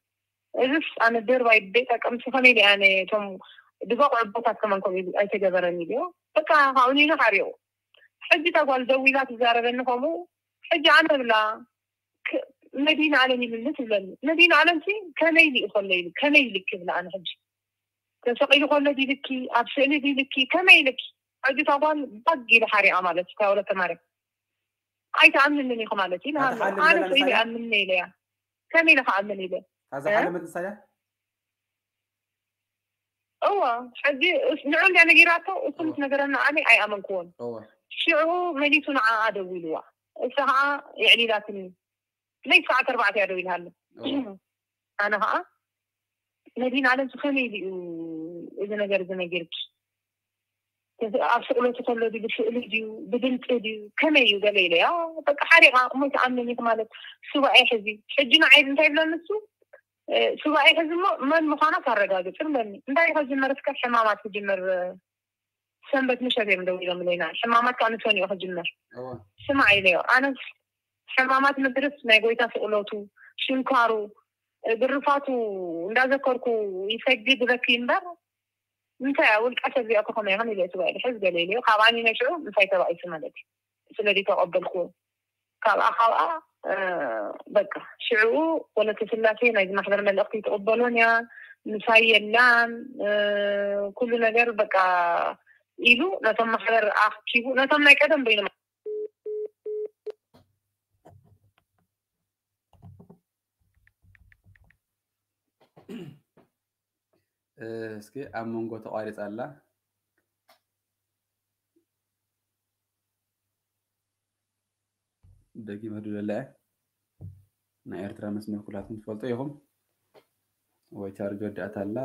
እዚስ ኣነ ደርባይ ቤት ቀምቲ ከመይ ኣ ቶም ድበቑዑ ቦታት ከመንከም ኣይተገበረኒ ኢልዮ በቃ ካብኡኒኢሉ ካሪቑ ሕጂ ተጓል ደዊላ ትዛረበኒ ከምኡ ሕጂ ኣነ ብላ مدينة عالمي من مثل من مدينة عالمتي كمي لي أخو الليل كمي لك كبلا عن هجي تسقي لي غولة دي لكي عبسين دي لكي كمي لك عدي طبعا بقي لحاري عمالت تاولة تمارك عاي تعمل مني خمالتي أنا سيدي أمن لي ليا كمي لك أمن لي هذا حالة مدن سيدي أوا حدي نعم أنا جيراته وكنت نقرأنا عني أي أمن كون أوه. شعو مليتون عادة ويلوا ساعة يعني ذاتني ስለዚ ክሳዕ ተርባዕተ እያ ደው ኢልሃሎ ኣነ ከዓ ነቲ ከመይ ዩ እዚ ነገር ዝነጊርኪ ኣብ ስእሎቱ ከሎ ድ ብስእሊ ድዩ ብድምፂ ድዩ ከመይ እዩ ገለ ኢለያ በቂ ሓሪቃ እሞይ ተኣመኒት ማለት ስባኣይ ሕዚ ሕጂ ንዓይድ እንታይ ብለ ንሱ ስባኣይ ሕዚ እሞ መን ምኳና ካረጋግፅን በኒ እንታይ ከጅመርትካ ሕማማት ክጅምር ሰንበት ምሸት እዮም ደው ኢሎም ኢለና ሕማማት ካብ ንሰኒኦ ክጅመር ስማዕ ኢለዮ ኣነ ሕማማት ምድርስ ናይ ጎይታ ስቕለቱ ሽንኳሩ ግርፋቱ እንዳዘከርኩ ይሰግድ በኪ እምበር እንታይ ውልቃ ሰዚኦ ክኾነ ይኹን ኢለ ትባኢሉ ሕዝ ገለልዮ ካብኣ ንነሽዑ እንታይ ተባኢሱ ማለት እዩ ስለዚ ተቐበልክዎ ካብኣ ካብኣ በቃ ሽዕኡ ወለተ ስላሴ ናይዚ ማሕበር መልእኽቲ ትቕበሎን እያ ምሳይ የላን ኩሉ ነገር በቃ ኢሉ ነቶም ማሕበር ኣኽቺቡ ነቶም ናይ ቀደም በይኑ እስኪ ኣብ መንጎ ተቋሪፃ ኣላ ደጊም ህዱ ዘለ ናይ ኤርትራ መስመር ኩላትኩም ትፈልጦ ኢኹም ወይ ቻርጅ ወዲኣት ኣላ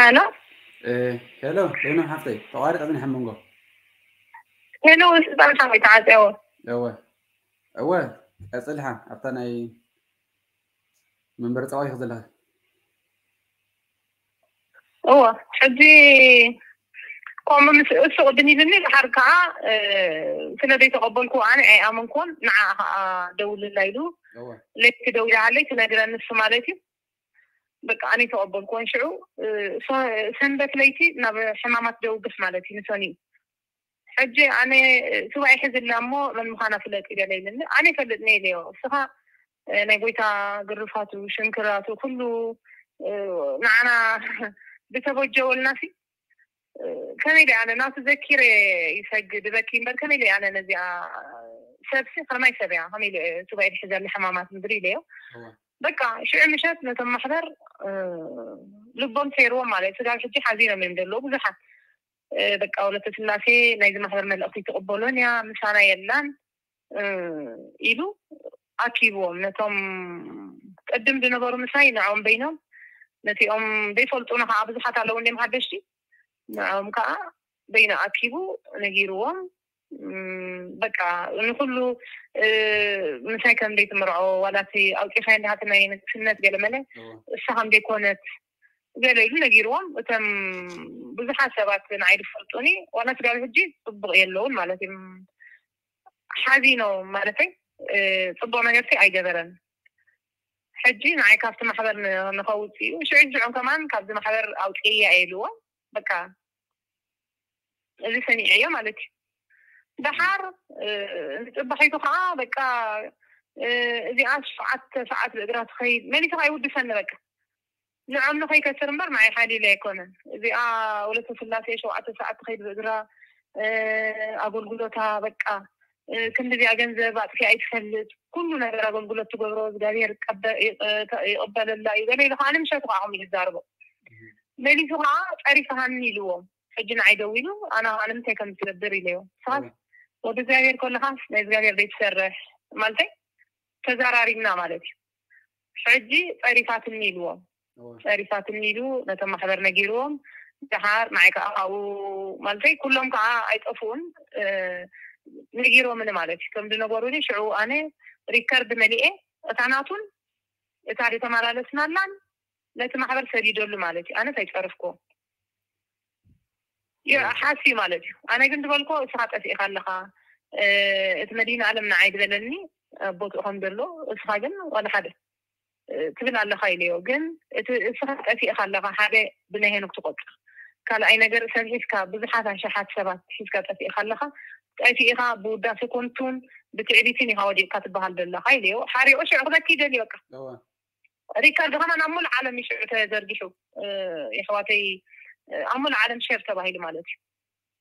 hello hello لين حفتي طوارئ أبن حمونجا هلو سبب حمي تعال أول أول أول أصلها أبتنا من برت أوي خذلها هو حدي قوم من سوق دني لني اه كنا بيت قبلكو أنا أمنكم مع آه، دول الليلو لك دولة عليك نادر النص مالتي በቃ ኣነ ተቐበልኩ ወንሽዑ ሰንበት ለይቲ ናብ ሕማማት ደውብስ ማለት እዩ ንሰኒ ሕጂ ኣነ ስዋዒ ሕዝላ እሞ መን ምዃና ፍለጥ ኢለ ኢለኒ ኣነ ይፈልጥ ነየ ኢለዮ እስኻ ናይ ጎይታ ግርፋቱ ሽንክራቱ ኩሉ ንዓና ብተበጀወልናሲ ከመይ ለ ኣነ ናቱ ዘኪረ ይሰግድ በኪ እምበር ከመይ ለ ኣነ ነዚኣ ሰብሲ ከማይ ሰብያ ከመይ ስዋዒ ትሕዘሊ ሕማማት ምድሪ ኢለዮ بقى شو عمشاتنا يعني تم حضر آه، لبون سيروا مالي سجال شدي حزينة من دلو بزحة بقى آه، أولا تسلاسي نايز ما حضر من الأخي تقبلون يا مشانا يلان آه، إلو أكيبو نتم تقدم بنظر مساي نعوم بينهم نتي أم بيفولتون حابز حتى لو نمها بشي نعوم كا بين أكيبو نجيروهم በቃ ንኩሉ ምሳይ ከም ዘይትምርዖ ዋላቲ ኣውፂኻዮ እንዳሃተና ስነት ገለ መለ እሳ ከም ዘይኮነት ገለ ኢሉ ነጊርዎም እቶም ብዙሓት ሰባት ንዓይ ዝፈልጡኒ ዋላ ትጋሉ ሕጂ ፅቡቅ የለውን ማለት እዩ ሓዚኖ ማለተይ ፅቡቅ ነገርቲ ኣይገበረን ሕጂ ንዓይ ካብቲ ማሕበር ንኸውፅ እዩ ሽዑ ዝዑም ከማን ካብዚ ማሕበር ኣውፅየ የኢልዎ በቃ እዚ ሰኒዐ ማለት እዩ ድሓር ፅባሒቱ ከዓ በቃ እዚኣ ሽፍዓተ ሰዓት ብእግራ ትኸይድ መሊሱ ከይውድሰኒ በቃ ንዓም ንኸይከስር እምበር ማይ ሓሊለ ኣይኮነን እዚኣ ወለተ ስላሴ ሸውዓተ ሰዓት ትኸይድ ብእግራ ኣገልግሎታ በቃ ክንዲዚኣ ገንዘብ ኣጥፊ ኣይትፈልጥ ኩሉ ነገር ኣገልግሎት ትገብሮ እግዚኣብሔር ይቕበለላ እዩ ገለ ኢሉ ከዓ ንምሸቱ ከዓ ከምኡ ይዛርቦ መሊሱ ከዓ ፀሪፍሃኒ ኢልዎም ሕጂ ንዓይ ደው ኢሉ ኣነ ከዓ ንምንታይ ከም ዝገብር ኢለዮም ሳስ ወደ እግዚአብሔር ኮንካ ናይ ቤት ዘይትሰርሕ ማለት ተዘራሪና ማለት እዩ ሕጂ ፀሪፋት እኒኢልዎም ፀሪፋት እኒኢሉ ነቶም ማሕበር ነጊርዎም ድሓር ንዓይ ከዓ ካብኡ ማለተይ ኩሎም ከዓ ኣይጠፍኡን ነጊሮምኒ ማለት እዩ ከም ዝነበሩኒ ሽዑ ኣነ ሪከርድ መሊአ እታናቱን እታ ተመላለስናላን ነቲ ማሕበር ሰዲደሉ ማለት እዩ ኣነስ ኣይፀርፍክዎም ሓሲ ማለት እዩ ኣነ ግን ትበልኮ እስኻ ጠፊእካ ኣለኻ እቲ መዲና ኣለም ንዓይ ግዘለኒ ኣቦትኡ ከም ዘሎ እስኻ ግን ዋላ ሓደ ትብል ኣለካ ኢለዮ ግን እቲ እስኻ ጠፊእካ ኣለካ ሓደ ብናይ ሄኖክ ትቆጥር ካልኣይ ነገር ሰንሒዝካ ብዙሓት ኣሸሓት ሰባት ሒዝካ ጠፊእካ ኣለካ ጠፊእካ ብውዳሴ ኮንቱን ብትዕቢትን ኢካ ወዲቕካ ትበሃል ዘለካ ኢለዮ ሓሪኦ ሽዑ ክዘኪ ይደል ይበቃ ሪካርድ ከማ ናብ ሙሉ ዓለም ይሽዑ ተዘርጊሑ ኣሕዋተይ ኣሙን ዓለም ሸር ተባሂሉ ማለት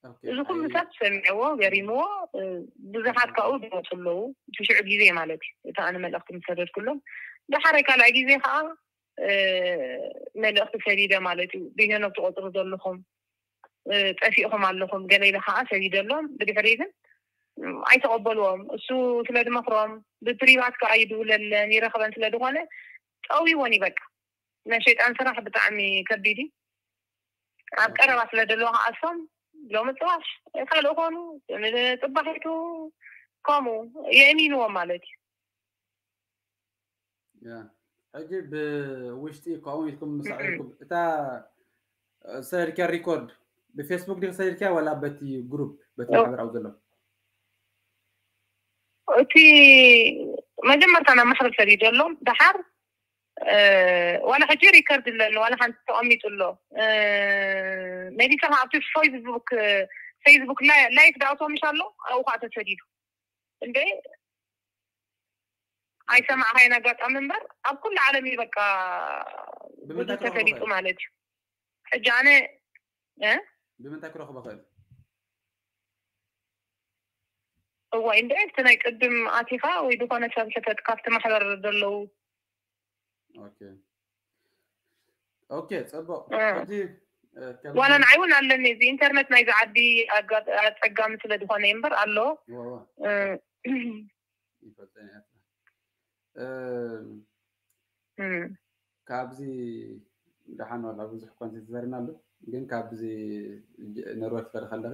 እዩ እዚ ኩሉ ሰብ ሰሚዕዎ ገሪምዎ ብዙሓት ካብኡ ድመፁ ኣለዉ ትሽዑ ግዜ ማለት እዩ እቲ ኣነ መልእኽቲ ምሰደድኩሎም ድሓደ ካልኣይ ግዜ ከዓ መልእኽቲ ሰዲደ ማለት እዩ ብሄኖም ትቆፅሩ ዘለኹም ጠፊእኹም ኣለኹም ገለ ኢሉ ከዓ ሰዲደሎም ብድሕሪ ግን ኣይተቐበልዎም እሱ ስለ ድመክሮም ብፕሪቫት ከዓ ይድውለለን ይረኽበን ስለ ድኾነ ጠዊዎን ይበቃ ናይ ሸይጣን ስራሕ ብጣዕሚ ከቢድ እዩ ኣብ ቀረባ ስለ ደለዋ ከኣሶም ሎሚ ጥባሽ ካልእ ኮኑ ጥባሒቱ ከምኡ የእሚንዎም ማለት እዩ ሕጂ ብውሽጢ ከምኡ ኢልኩም ምስ ዓሪኩም እታ ሰሪድካ ሪኮርድ ብፌስቡክ ዲክ ሰሪድካ ወላ በቲ ግሩፕ በቲ ማሕበራዊ ዘሎ እቲ መጀመርታ ናብ ማሕበር ሰሪድ ኣሎ ድሓር آه، وانا حكي ريكارد لانه انا حنت امي تقول له ما دي كان عطيه فيسبوك آه، فيسبوك لا لا يفدع اوتو ان شاء او قاعده تفديه اي سمع هاي انا قاعد امن بر كل عالمي بقى بمن تفديه ام علي إيه؟ بمن تاكل اخو بخير طيب. هو عنده استنى يقدم عاطفه ويدوك انا شافت كافت محضر دلو اوكي اوكي تبقى وانا نعاون على النيزي انترنت نايز عدي اتقام سلا دخان امبر الو ካብዚ ደሓን ዋላ ብዙሕ እኳ ንዘርና ኣሎ ግን ካብዚ ነርወ ክፈሪ ከለኺ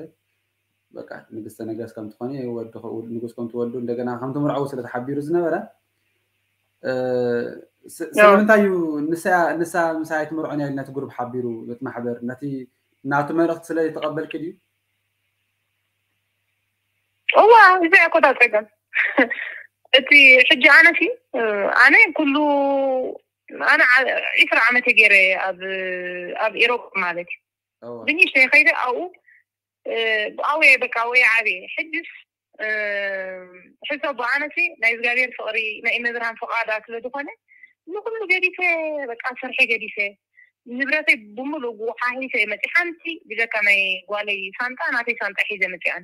በቃ ንግስተ ነገስ ከም ትኾኒ ንጉስ ከም ትወልዱ እንደገና ከምቲ ምርዓው ስለተሓቢሩ ዝነበረ ስለምንታይ እዩ ንሳ ምሳይ ትመርዖን ያሉ ናቲ ጉሩብ ሓቢሩ ነቲ ማሕበር ነቲ ናቱ መልእክቲ ስለ ተቐበልክ ድዩ እዋ እዚ ኣኮታ ፀገም እቲ ሕጂ ኣነሲ ኣነ ኩሉ ኣነ ዒስራ ዓመተ ገይረ ኣብ ኣብ ኢሮብ ማለት እዩ ብንሽተይ ከይደ ኣብኡ ኣብየ በቃ ወይ ዓብየ ሕጅስ ሕቶ ብኣነሲ ናይ እግዚኣብሔር ፍቅሪ ናይ መብርሃን ፍቃዳ ስለ ዝኮነ ንኩሉ ገዲፈ በቃ ስርሒ ገዲፈ ንብረተይ ብምሉእ ጉሓሒፈ መፅእ ሓንቲ ብዘካ ናይ ጓለይ ሳንጣ ናተይ ሳንጣ ሒዘ መፅኣኒ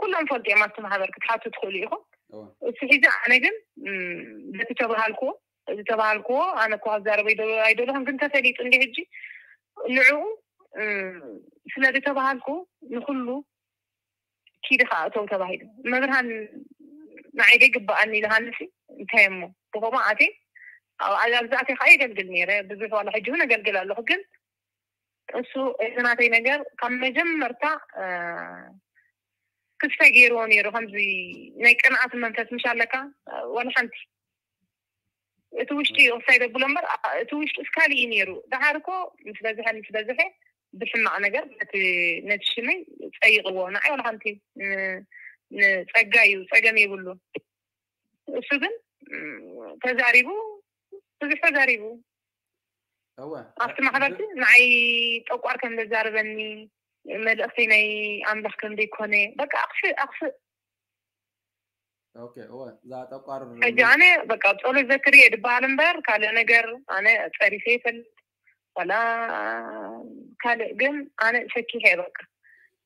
ኩሎም ፈልጥ እዮም ኣብቲ ማሕበር ክትሓቱ ትኽእሉ ኢኹም እሱ ሒዚ ኣነ ግን በቲ ተባሃልክዎ እዚ ተባሃልክዎ ኣነ ኳ ክዛረበ ኣይደለኹም ግን ተፈሊጡ እንዲ ሕጂ ንዕኡ ስለዚ ስለዝተባሃልኩ ንኩሉ ኪድካ እቶም ተባሂሉ መብርሃን ንዓይ ደይግባኣኒ ኢልሃንሲ እንታይ እሞ ብኸማ ኣትይ ኣብዛኣተይ ከዓ የገልግል ነይረ ብዙሕ ዋላ ሕጂ እውን ኣገልግል ኣለኹ ግን እሱ እዚ ናተይ ነገር ካብ መጀመርታ ክስተ ገይርዎ ነይሩ ከምዚ ናይ ቅንዓት መንፈስ ምሻ ኣለካ ዋላ ሓንቲ እቲ ውሽጢ ወሳይ ደብሎ እምበር እቲ ውሽጢ እስካሊእ ነይሩ ዳሓር ኮ ምስ በዝሐ ምስ በዝሐ ብሕማቕ ነገር ነቲ ሽመይ ፀይቕዎ ንዓይ ዋላ ሓንቲ ፀጋ እዩ ፀገም የብሉ እሱ ግን ተዛሪቡ ብዙሕ ተዛሪቡ ኣብቲ ማሕበርቲ ንዓይ ጠቋር ከም ዘዛርበኒ መልእኽቲ ናይ ኣምላኽ ከም ዘይኮነ በቃ ኣቕሽእ ኣቕሽእ ሕጂ ኣነ በቃ ፀሎት ዘክርየ ድበሃል እምበር ካልእ ነገር ኣነ ፀሪፈ ይፈልጥ ካልእ ግን ኣነ ሸኪሐ እየ በቃ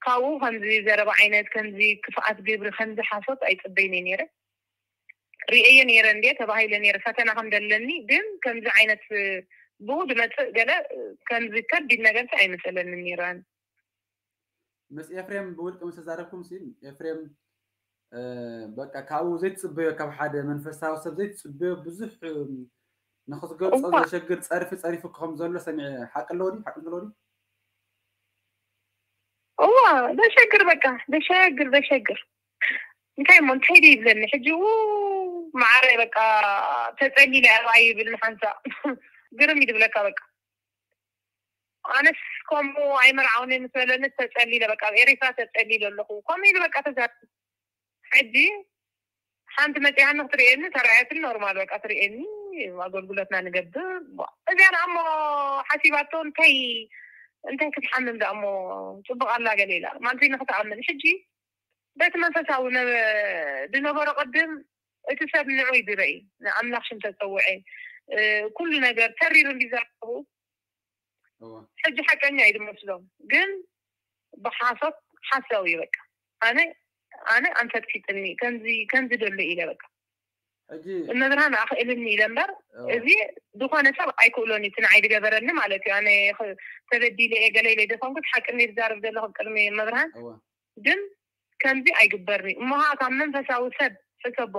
ካብኡ ከምዚ ዘረባ ዓይነት ከምዚ ክፍኣት ግብሪ ከምዚ ሓሶት ኣይፅበይኒ ነይረ ርእየ ነይረ እንዴ ተባሂለ ነይረ ፈተና ከም ደለኒ ግን ከምዚ ዓይነት ብኡ ድመፅእ ገለ ከምዚ ከቢድ ነገርቲ ኣይመሰለኒ ነይረ ኣነ ምስ ኤፍሬም ብውልቂ ምስ ተዛረብኩም ስኢል ኤፍሬም በቃ ካብኡ ዘይትፅበዮ ካብ ሓደ መንፈሳዊ ሰብ ዘይትፅበዮ ብዙሕ ንክትገልፆ ዘሸግር ፀርፊ ፀሪፉ ከም ዘሎ ሰሚዕ ሓቂ ኣለዎ ድዩ ሓቂ ዘለዎ ድዩ እዋ ዘሸግር በቃ ዘሸግር ዘሸግር እንታይ እሞ እንተይደ ይብለኒ ሕጂ ማዕረ በቃ ተፀሊለ ኣርባ ይብል ንሓንሳ ግርም ይድብለካ በቃ ኣነስ ከምኡ ኣይመርዓውኒ ምስ በለኒ ተፀሊለ በቃ ኣብ ኤሪትራ ተፀሊለ ኣለኹ ከምኡ ኢሉ በቃ ተዛ ሕጂ ሓንቲ መፅያኒ ክትርእየኒ ተረኣየትን ኖርማል በቃ ትርእየኒ አገልግሎት ና ንገብር እዚኣ ንኣሞ ሓሲባቶ እንታይ እንታይ ክትሓምም ዳኣሞ ፅቡቅ ኣላገሌላ ማለት ንክትኣምን ሕጂ በቲ መንፈሳዊ ብነበሮ ቅድም እቲ ሰብ ንዑይ ብበይ ንኣምላኽ ሽም ተፀውዐ ኩሉ ነገር ተሪሩ እንዲዘረቡ ሕጂ ሓቀኛ እዩ ድመስሎም ግን ብሓሶት ሓሳዊ እዩ በቃ ኣነ ኣነ ኣንፈትፊጥኒ ከምዚ ከምዚ ደሎ ኢለ በቃ መብርሃን ኣኽእልኒ ለምበር እዚ ዝኾነ ሰብ ኣይክእሎን እዩ ትንዓይ ዝገበረኒ ማለት እዩ ኣነ ተበዲለ እየ ገለ ኢለ ደኮንኩት ሓቂ ኒ ዝዛርብ ዘለኹ ቅድሚ መብርሃን ግን ከምዚ ኣይግበርኒ እሞሃ ካብ መንፈሳዊ ሰብ ሕሰቦ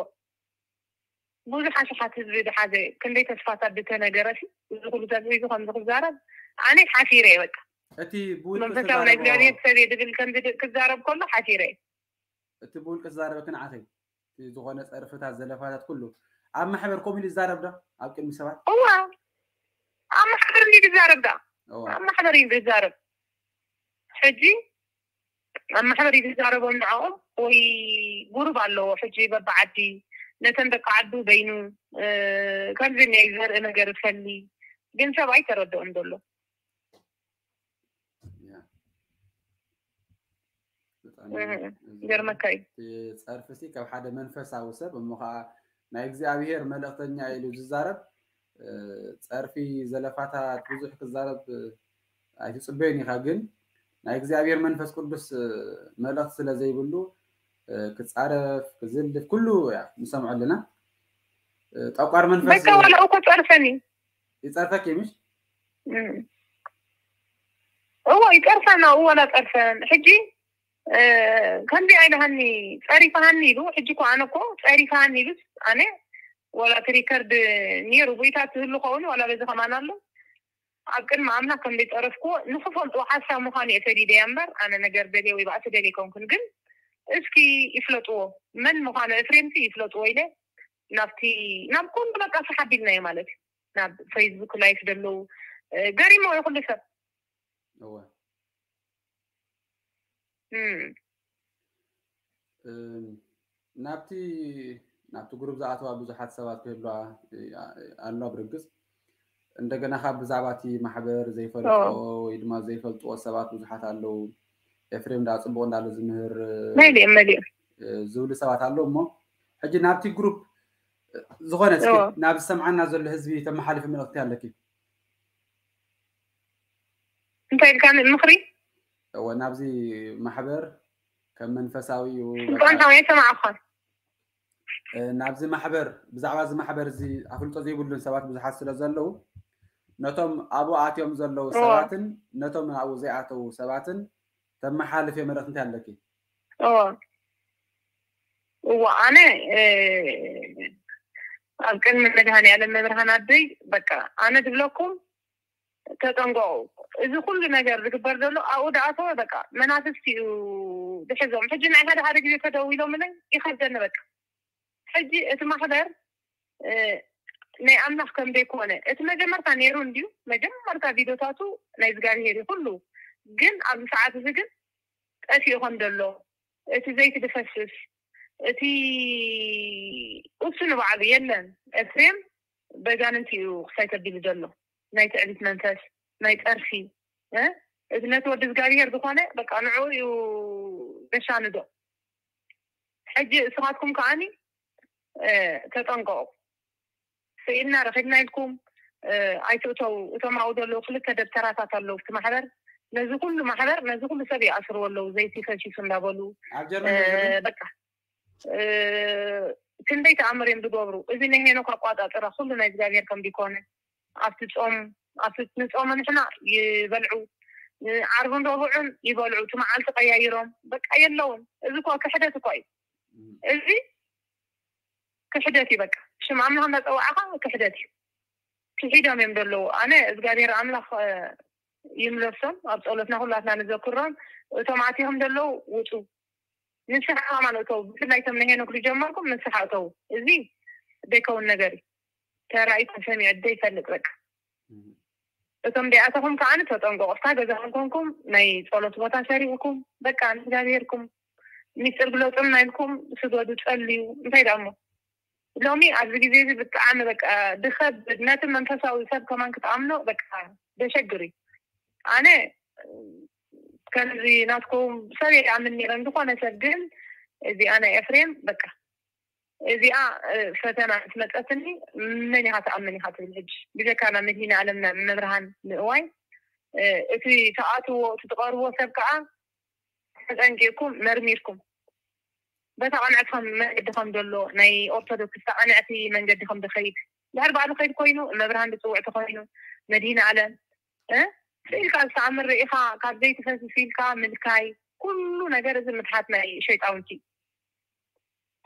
ብዙሕ ኣሽሓት ህዝቢ ዝሓዘ ክንደይ ተስፋታት ብተነገረሲ እዚ ኩሉ ተዝሒዙ ከምዝክዛረብ ኣነ ሓፊረ እየ በቃ እቲ መንፈሳዊ ናይ እግዚኣብሔር ሰብ እየ ዝብል ከምዚ ክዛረብ ከሎ ሓፊረ እየ እቲ ብውልቂ ዝዛረበ ክንዓተይ زغنة صرفتها الزلفات كله أما حبر كومي للزارب ده أو كلمة سبعة أوه أما حبر لي للزارب ده أوه أما حبر لي للزارب حجي أما حبر لي للزارب ومعه وي قرب على الله حجي بابا عدي نتن بقى عدو بينو أه... كان زيني يزهر أنا قرب فلي جن سبعي تردو عند الله ገርመካይ ፀርፍሲ ካብ ሓደ መንፈሳዊ ሰብ እሞ ከዓ ናይ እግዚኣብሄር መልእክተኛ ኢሉ ዝዛረብ ፀርፊ ዘለፋታት ብዙሕ ክዛረብ ኣይትፅበዮን ኢኻ ግን ናይ እግዚኣብሄር መንፈስ ቅዱስ መልእክቲ ስለ ዘይብሉ ክፃረፍ ክዝልፍ ኩሉ ንሰምዑ ኣለና ጠቋር መንፈስ በቃ ዋላ እኮ ፀርፈኒ ይፀርፈክ ምሽ هو يقرفنا ولا قرفان حجي ከምዚ ዓይነሃኒ ፀሪፈሃኒ ኢሉ ሕጂ እኮ ኣነ ኮ ፀሪፈሃኒ ኢሉስ ኣነ ወላ እቲ ሪከርድ ነይሩ ቦይታት ዝህሉ ከውን ወላ በዚ ከማን ኣሎ ኣብ ቅድሚ ኣምላክ ከም ዘይጠረፍክዎ ንክፈልጦ ሓሳብ ምኳኑ እየ እምበር ኣነ ነገር ደልየ ወይ ባእቲ ደልየ ከንኩን ግን እስኪ ይፍለጥዎ መን ምኳኑ ኤፍሬምቲ ይፍለጥዎ ኢለ ናብቲ ናብ ኮን በቃ ሰሓቢልናዮ ማለት እዩ ናብ ፌስቡክ ላይፍ ደለው ገሪሞ ይኩሉ ሰብ Hmm. ናብቲ ናብቲ ጉሩብ ዝኣተዋ ብዙሓት ሰባት ክህልዋ ኣለዋ ብርግፅ እንደገና ካብ ብዛዕባ እቲ ማሕበር ዘይፈልጦ ወይ ድማ ዘይፈልጥዎ ሰባት ብዙሓት ኣለው ኤፍሬም ዳ ፅቡቅ እንዳሎ ዝምህር ዝብሉ ሰባት ኣለው እሞ ሕጂ ናብቲ ግሩፕ ስ ናብ ዝሰምዓና ዘሎ ህዝቢ ተመሓሊፍ መልእክቲ ኣለኪ እንታይ ኢልካ ምክሪ ወናብዚ ማሕበር ከም መንፈሳዊ እዩ ንኮንታዊቱ ማዓኹም ናብዚ ማሕበር ብዛዕባ እዚ ማሕበር እዚ ኣፍልጦ ዘይብሉን ሰባት ብዙሓት ስለ ዘለው ነቶም ኣብኡ ኣትዮም ዘለው ሰባትን ነቶም ኣብኡ ዘይኣተው ሰባትን ተመሓልፍ እየ መልእኽቲ እንታይ ኣለኪ እዋ ኣነ ኣብ ቅድሚ መድሃን ያለ መብርሃን ኣደይ በቃ ኣነ ድብለኩም ተጠንቀቁ እዚ ኩሉ ነገር ዝግበር ዘሎ ኣብኡ ድኣተወ በቃ መናፍስቲ እዩ ዝሕዞም ሕጂ ናይ ሓደ ሓደ ግዜ ተደዊሎም ለ ይኸዘኒ በቃ ሕጂ እቲ ማሕበር ናይ ኣምላኽ ከም ዘይኮነ እቲ መጀመርታ ነይሩ እንድዩ መጀመርታ ቪድዮታቱ ናይ እግዚኣብሄር እዩ ኩሉ ግን ኣብዚ ሰዓት እዚ ግን ጠፊኡ ከም ዘሎ እቲ ዘይቲ ዝፈስስ እቲ እሱ ንባዕሉ የለን ኤፍሬም በጋንንቲ እዩ ክሳይተቢሉ ዘሎ ናይ ትዕቢት መንፈስ ናይ እቲ ነቲ ወዲ እግዚኣብሄር ዝኮነ በቃ ንዑ እዩ ዘሻንዶ ሕጂ እስኻትኩም ከዓኒ ተጠንቀቁ ስኢልና ረኪብና ኢልኩም ኣይትእተው እቶም ኣብኡ ዘለዉ ክልተ ደብተራታት ኣለዉ ብቲ ማሕበር ነዚ ኩሉ ማሕበር ነዚ ኩሉ ሰብ ይኣስርዎ ኣለዉ ዘይቲ ፈሺሱ እንዳበሉ በቃ ክንደይ ተኣምር እዮም ዝገብሩ እዚ ንሄኖ ካቋጣጥረ ኩሉ ናይ እግዚኣብሄር ከም ዲኮነ ኣብቲ ፆም ኣብቲ ንፅኦም ንሕና ይበልዑ ዓርብን ረብዑን ይበልዑ እቲ መዓልቲ ቀያይሮም በቃ የለውን እዚ ኳ ክሕደት እኳ እዩ እዚ ክሕደት እዩ በቃ ሽም ኣምላኽ እናፀዋዕካ ክሕደት እዩ ክሒዶም እዮም ዘለዉ ኣነ እግዚኣብሔር ኣምላኽ ይምለሶም ኣብ ፀሎትና ኩላትና ንዘክሮም እቶም ኣትኹም ዘለዉ ውፁ ንስሓ ማለት እተው ብፍላይ ቶም ንሄኖክ ዝጀመርኩም ንስሓ እተው እዚ ደይከውን ነገር እዩ ተራእይቶም ሰሚዑ ደይፈልጥ በቃ እቶም ደኣተኩም ከዓነተጠንጎቁፍካ ገዛክን ኮንኩም ናይ ፀሎት ቦታ ሰሪቅኩም በቃ ንብሄርኩም ሚስጢር ግሎፅም ናኢልኩም ስገዱ ፀል ዩ እንታይ ዳ ሞ ሎሚ ኣብዚ ግዜ እዚ ብጣዕሚ ብከብ ነቲ መንፈሳዊ ሰብ ከማን ክትኣምኖ ደሸግር እዩ ኣነ ከምዚ ናትኩም ሰብ የይኣምን ኒረ ዝኮነ ሰብ ግን እዚኣ ናይ ኣፍሬም በቃ እዚኣ ፈተና እንትመፀትኒ መን ኢኻ ተኣምን ኢኻ ትብል ሕጂ ብዘካና መዲና ኣለምና መብርሃን ምእዋይ እቲ ተኣትዎ እቲ ትቐርቦ ሰብ ከዓ ተጠንቂኩም መርሚርኩም በታ ቐንዕትኩም መንገዲ ከም ዘሎ ናይ ኦርቶዶክስ ተቐንዕቲ መንገዲ ከም ዝኸይድ ድሕሪ በዓሉ ከይድ ኮይኑ መብርሃን ዝፅውዕቲ ኮይኑ መዲና ኣለም ስኢልካ ዝተኣምን ርኢኻ ካብ ዘይትፈሲ ስኢልካ ምልካይ ኩሉ ነገር እዚ ምትሓት ናይ ሸይጣውንቲ እዩ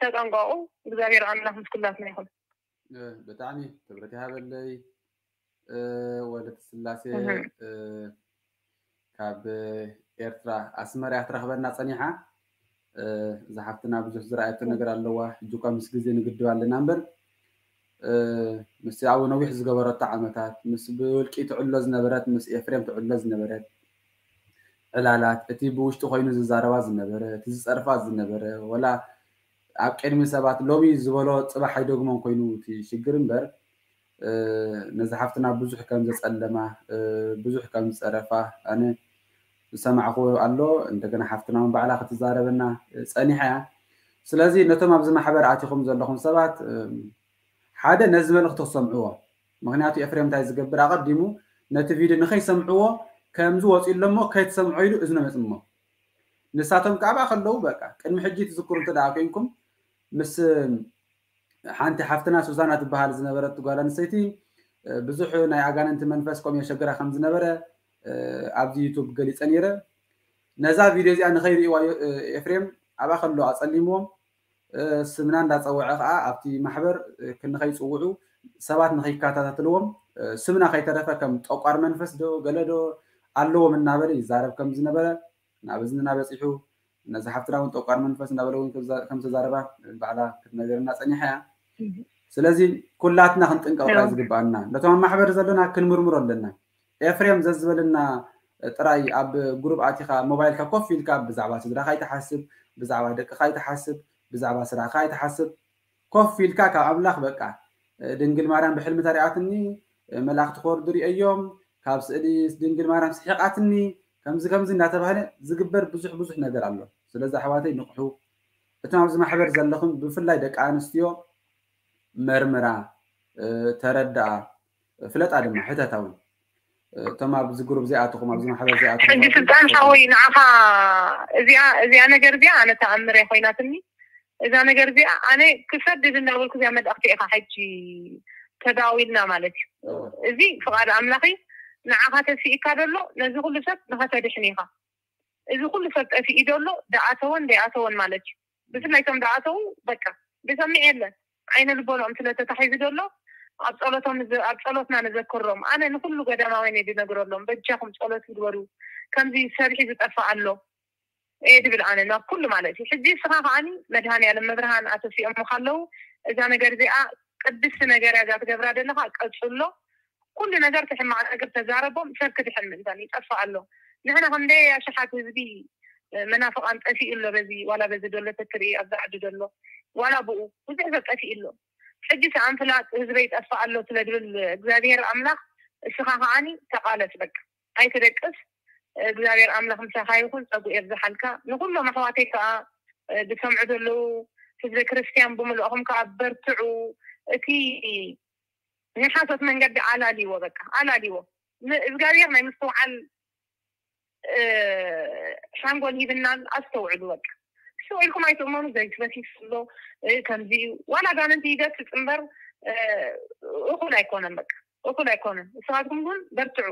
ተጠንቀቁ። እግዚአብሔር አምላክ ምስኩላትና ይሁን። ብጣዕሚ ክብሪ ሃበለይ ወለቲ ስላሴ ካብ ኤርትራ ኣስመርያ ትረክበና ፀኒሓ እዛ ሓፍትና ብዙሕ ዝረኣየቶ ነገር ኣለዋ ሕጂ እኳ ምስ ግዜ ንግድብ ኣለና እምበር ምስ ኣብኡ ነዊሕ ዝገበረቶ ዓመታት ምስ ብውልቂ ትዕሎ ዝነበረት ምስ ኤፍሬም ትዕሎ ዝነበረት ዕላላት እቲ ብውሽጢ ኮይኑ ዝዛረባ ዝነበረ እቲ ዝፀርፋ ዝነበረ ወላ اب کلمی سبات لوبی زبالا صبح های دوگمان کوینوتی شگرم بر نزحفت نه بزح کم جس علما بزح کم سرفه آن سمع خوی علا انتقن حفت نام بعلا خت زاره بنا سانی حیا سلازی نتوم ابزم حبر عتی خم زل خم سبات حدا نزم نخت صمعوا مغناطی افرام تعز جبر عقدیمو نت فید نخی صمعوا کم زوات ایلما کهت صمعیلو ازنم اسمم نساتم کعبه خلو بکه کن محجیت ذکر انت دعایی ምስ ሓንቲ ሓፍትና ሱዛና ትበሃል ዝነበረት ጓል ኣንስተይቲ ብዙሕ ናይ ኣጋንንቲ መንፈስ ቆም የሸግራ ከም ዝነበረ ኣብዚ ዩቱብ ገሊፀ ነይረ ነዛ ቪድዮ እዚኣ ንኸይርእዋ ኤፍሬም ኣብኣ ከሎ ኣፀሊምዎም ስምና እንዳፀውዐ ከዓ ኣብቲ ማሕበር ንኸይፅውዑ ሰባት ንኸይከታተልዎም ስምና ከይተረፈ ከም ጠቋር መንፈስ ዶ ገለ ዶ ኣለዎም እናበለ ይዛረብ ከም ዝነበረ ናብ እዝንና በፂሑ ነዚ ሓፍትና እውን ጠቋር መንፈስ እናበለ እውን ከም ተዛረባ ባዕላ ክትነገርና ፀኒሐ እያ ስለዚ ኩላትና ክንጥንቀቕካ ዝግባአና ነቶም ማሕበር ዘለና ክንምርምሮ ኣለና ኤፍሬም ዘዝበልና ጥራይ ኣብ ጉሩብ ኣቲኻ ሞባይልካ ኮፍ ኢልካ ብዛዕባ ስድራካ ይተሓስብ ብዛዕባ ደቅካ ይተሓስብ ብዛዕባ ስራካ ይተሓስብ ኮፍ ኢልካ ካብ ኣምላኽ በቃ ድንግል ማርያም ብሕልሚ ተሪኣትኒ መላእኽቲ ክወርዱ ሪአዮም ካብ ስእሊ ድንግል ማርያም ስሒቓትኒ ከምዚ ከምዚ እናተባሃለ ዝግበር ብዙሕ ብዙሕ ነገር ኣሎ ስለዚ ኣሕዋተይ ንቑሑ እቶም ኣብዚ ማሕበር ዘለኹም ብፍላይ ደቂ ኣንስትዮ መርምራ ተረዳኣ ፍለጣ ድማ ሕተታ እውን እቶም ኣብዚ ግሩብ ዘይኣትኹም ኣብዚ ማሕበር ዘይኣትኹም ሕጂ ስልጣንታ ወይ ንዓኻ እዚኣ እዚኣ ነገር እዚኣ ኣነ ተኣምረ ኮይናትኒ እዛ ነገር እዚኣ ኣነ ክሰድድ እናበልኩ እዚኣ መዳእክቲ ኢኻ ሕጂ ተዳዊልና ማለት እዩ እዚ ፍቓድ ኣምላኺ ንዓኻ ተስኢካ ደሎ ነዚ ኩሉ ሰብ ንኸተድሕን ኢኻ እዚ ኩሉ ሰብ ጠፊ እዩ ዘሎ ደዓተወን ደይኣተወን ማለት እዩ ብፍላይ ቶም ደዓተው በቃ ብሰሚዕ የለን ዓይነ ልበልኦም ስለተታሒዙ ዘሎ ኣብ ፀሎቶም ኣብ ፀሎትና ንዘክሮም ኣነ ንኩሉ ገዳማዊ ነ ዝነግረሎም በጃኹም ፀሎት ግበሩ ከምዚ ሰሪሒ ዝጠፍእ ኣሎ እየ ድብል ኣነ ናብ ኩሉ ማለት እዩ ሕዚ ስኻ ከዓኒ መድሃንያለም መብርሃን ኣተሲኦሞ ካለው እዛ ነገር እዚኣ ቅድስቲ ነገር እያ እዛ ትገብራ ዘለካ ቀፅሎ ኩሉ ነገር ትሕማዕ ነገር ተዛረቦም ሰብ ክትሕምእንተን ይጠፍእ ኣሎ نحن هندي يا شحات هزبي منافق أنت أفي إله بزي ولا بزي دولة تكري أبدا عدد الله ولا بقو وزي عزت أفي إله حجي سعان فلات هزبيت أفع الله تلدر الجزائر أملاخ الشخاخ عاني تقالت بك أي تدكس الجزائر أملاخ مساحي يقول أبو إرزا حالك نقول له مخواتي كأ بسمع ذلو تزي كريستيان بملو أخم كأبرتعو أتي هي حاسة من قد على ليو بك على ليو الجزائر ما يمسو على ሻንጎን ሂብናን ኣስተውዕሉ በቃ ኣስተውዒልኩም ኣይትእመኑ ዘይትበሲስ ኣሎ ከምዚ ዋላ ጋንንቲ ይገስፅ ፅምበር እኩል ኣይኮነን በቃ እኩል ኣይኮነን ንስኻትኩም ግን በርትዑ